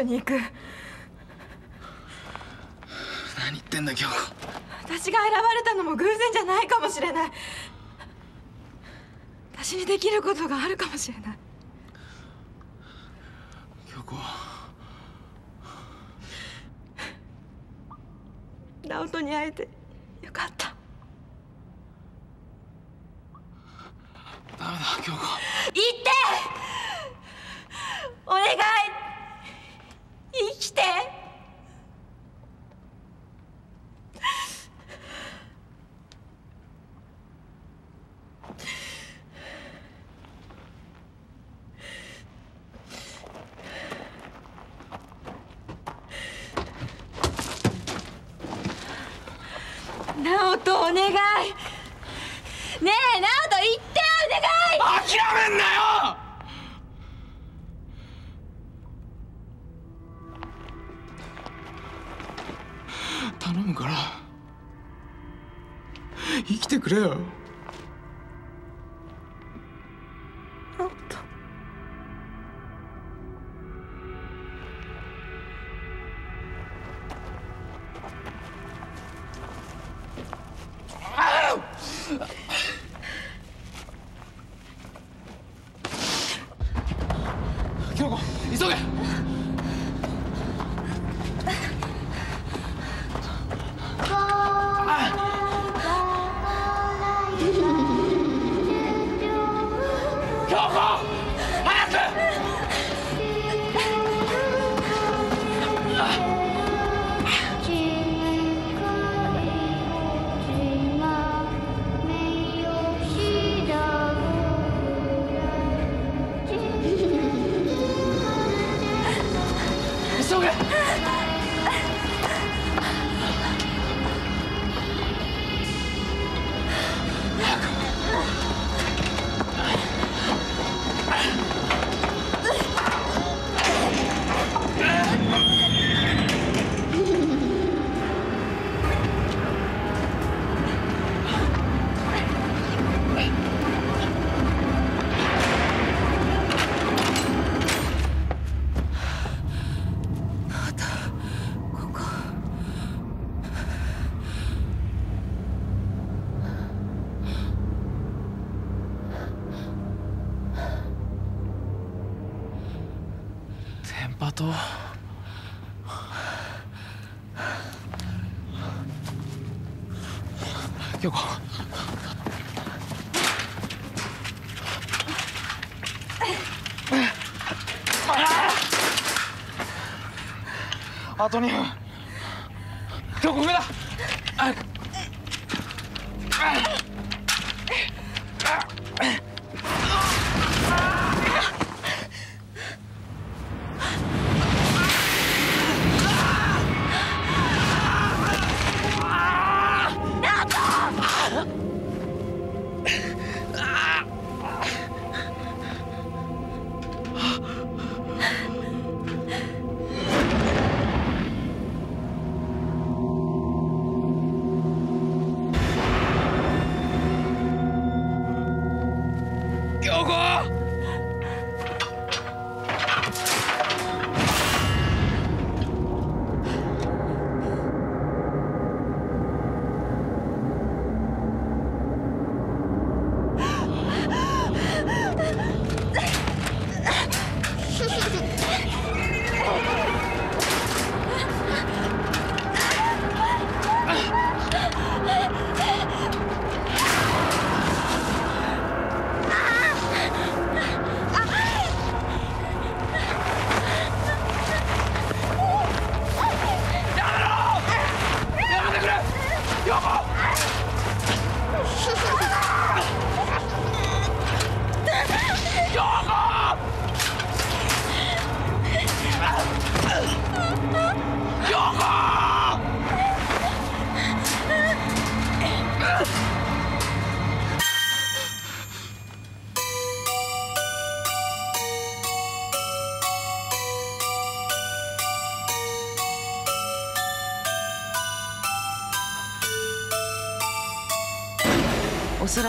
緒に行く。何言ってんだ京子私が選ばれたのも偶然じゃないかもしれない。私にできることがあるかもしれない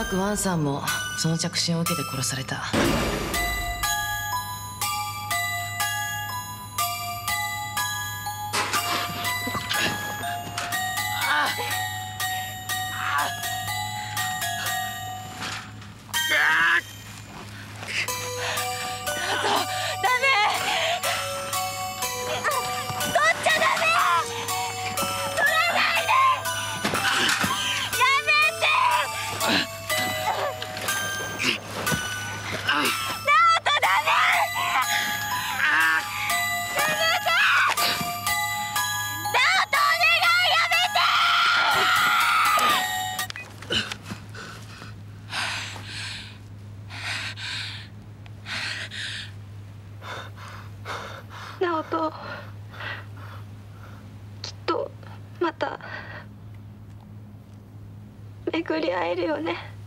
くワンさんもその着信を受けて殺された。た。巡り会えるよね。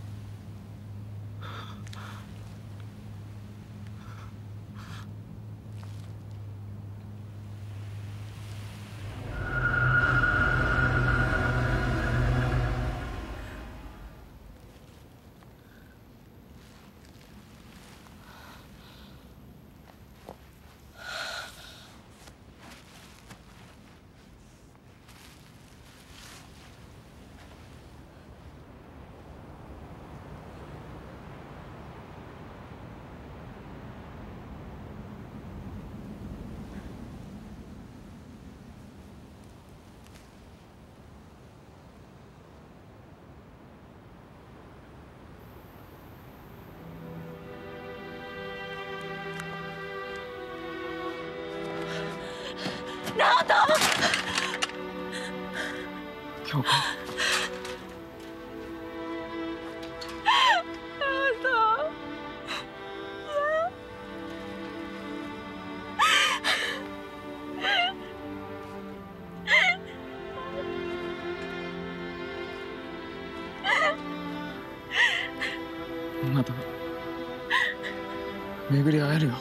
巡り会えるよ。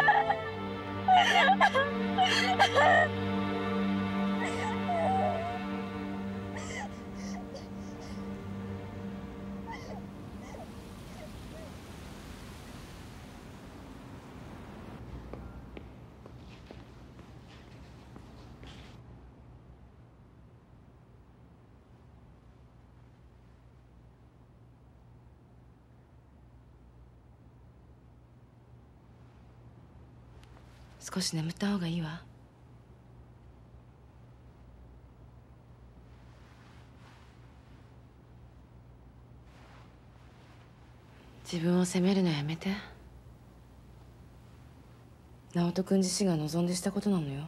少し眠った方がいいわ。自分を責めるのやめて。直人君自身が望んでしたことなのよ。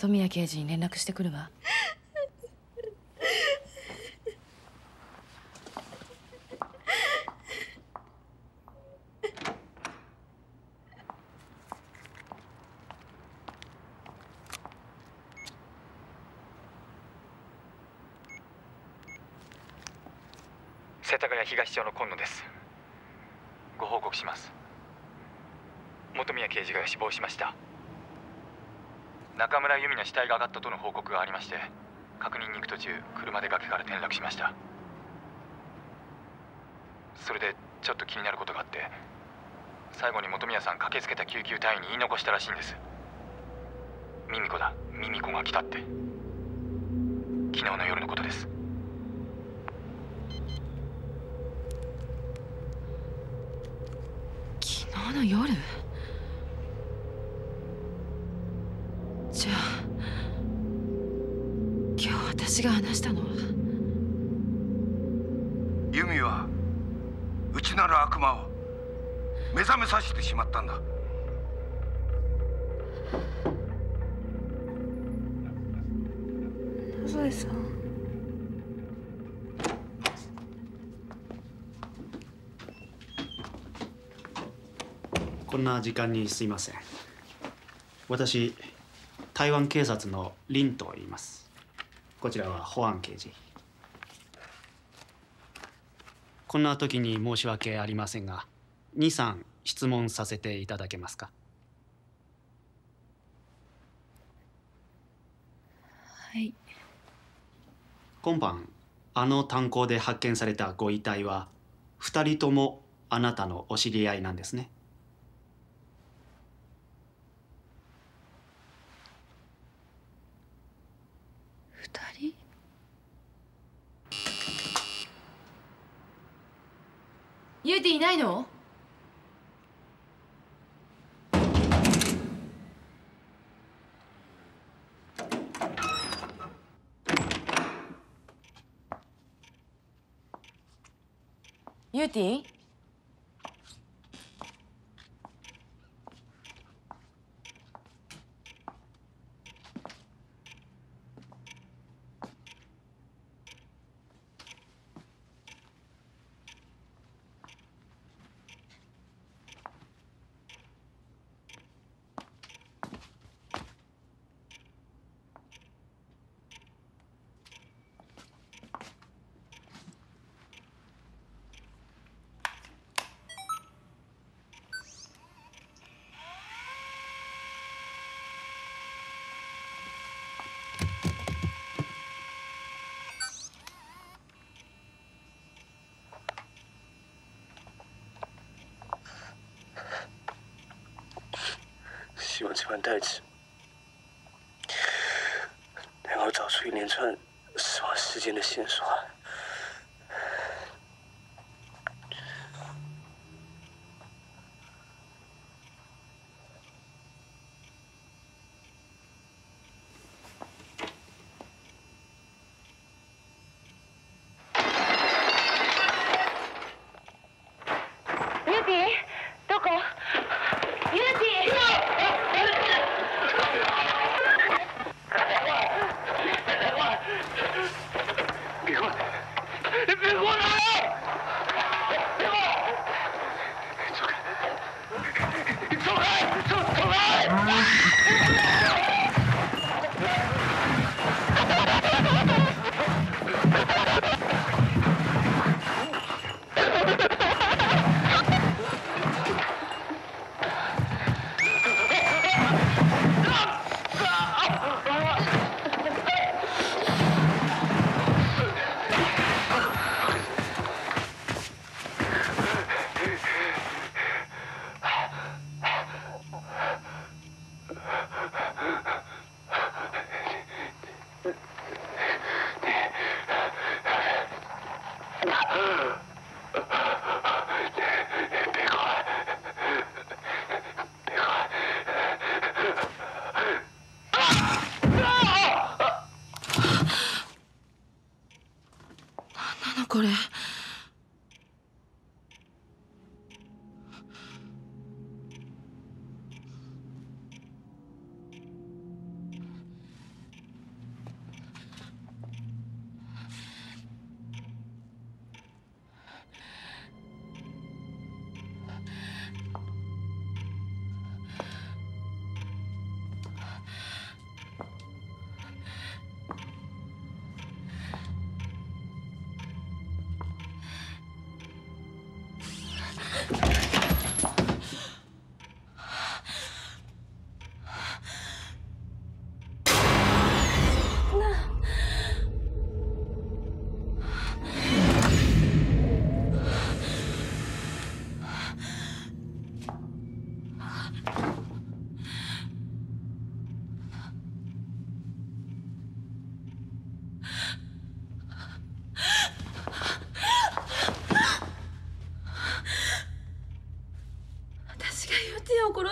本宮刑事に連絡してくるわ。世田谷東町の今野です。ご報告します。本宮刑事が死亡しました。中村由美の死体が上がったとの報告がありまして確認に行く途中車で崖から転落しました。それでちょっと気になることがあって最後に本宮さん駆けつけた救急隊員に言い残したらしいんです。ミミコだ。ミミコが来たって。昨日の夜のことです。な時間にすいません。私台湾警察の林と言います。こちらは保安刑事。こんな時に申し訳ありませんが23質問させていただけますか？はい。今晩あの炭鉱で発見されたご遺体は2人ともあなたのお知り合いなんですね二人ユーティいないの？ユーティー望这番代志能够找出一连串死亡事件的线索。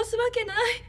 すわけない。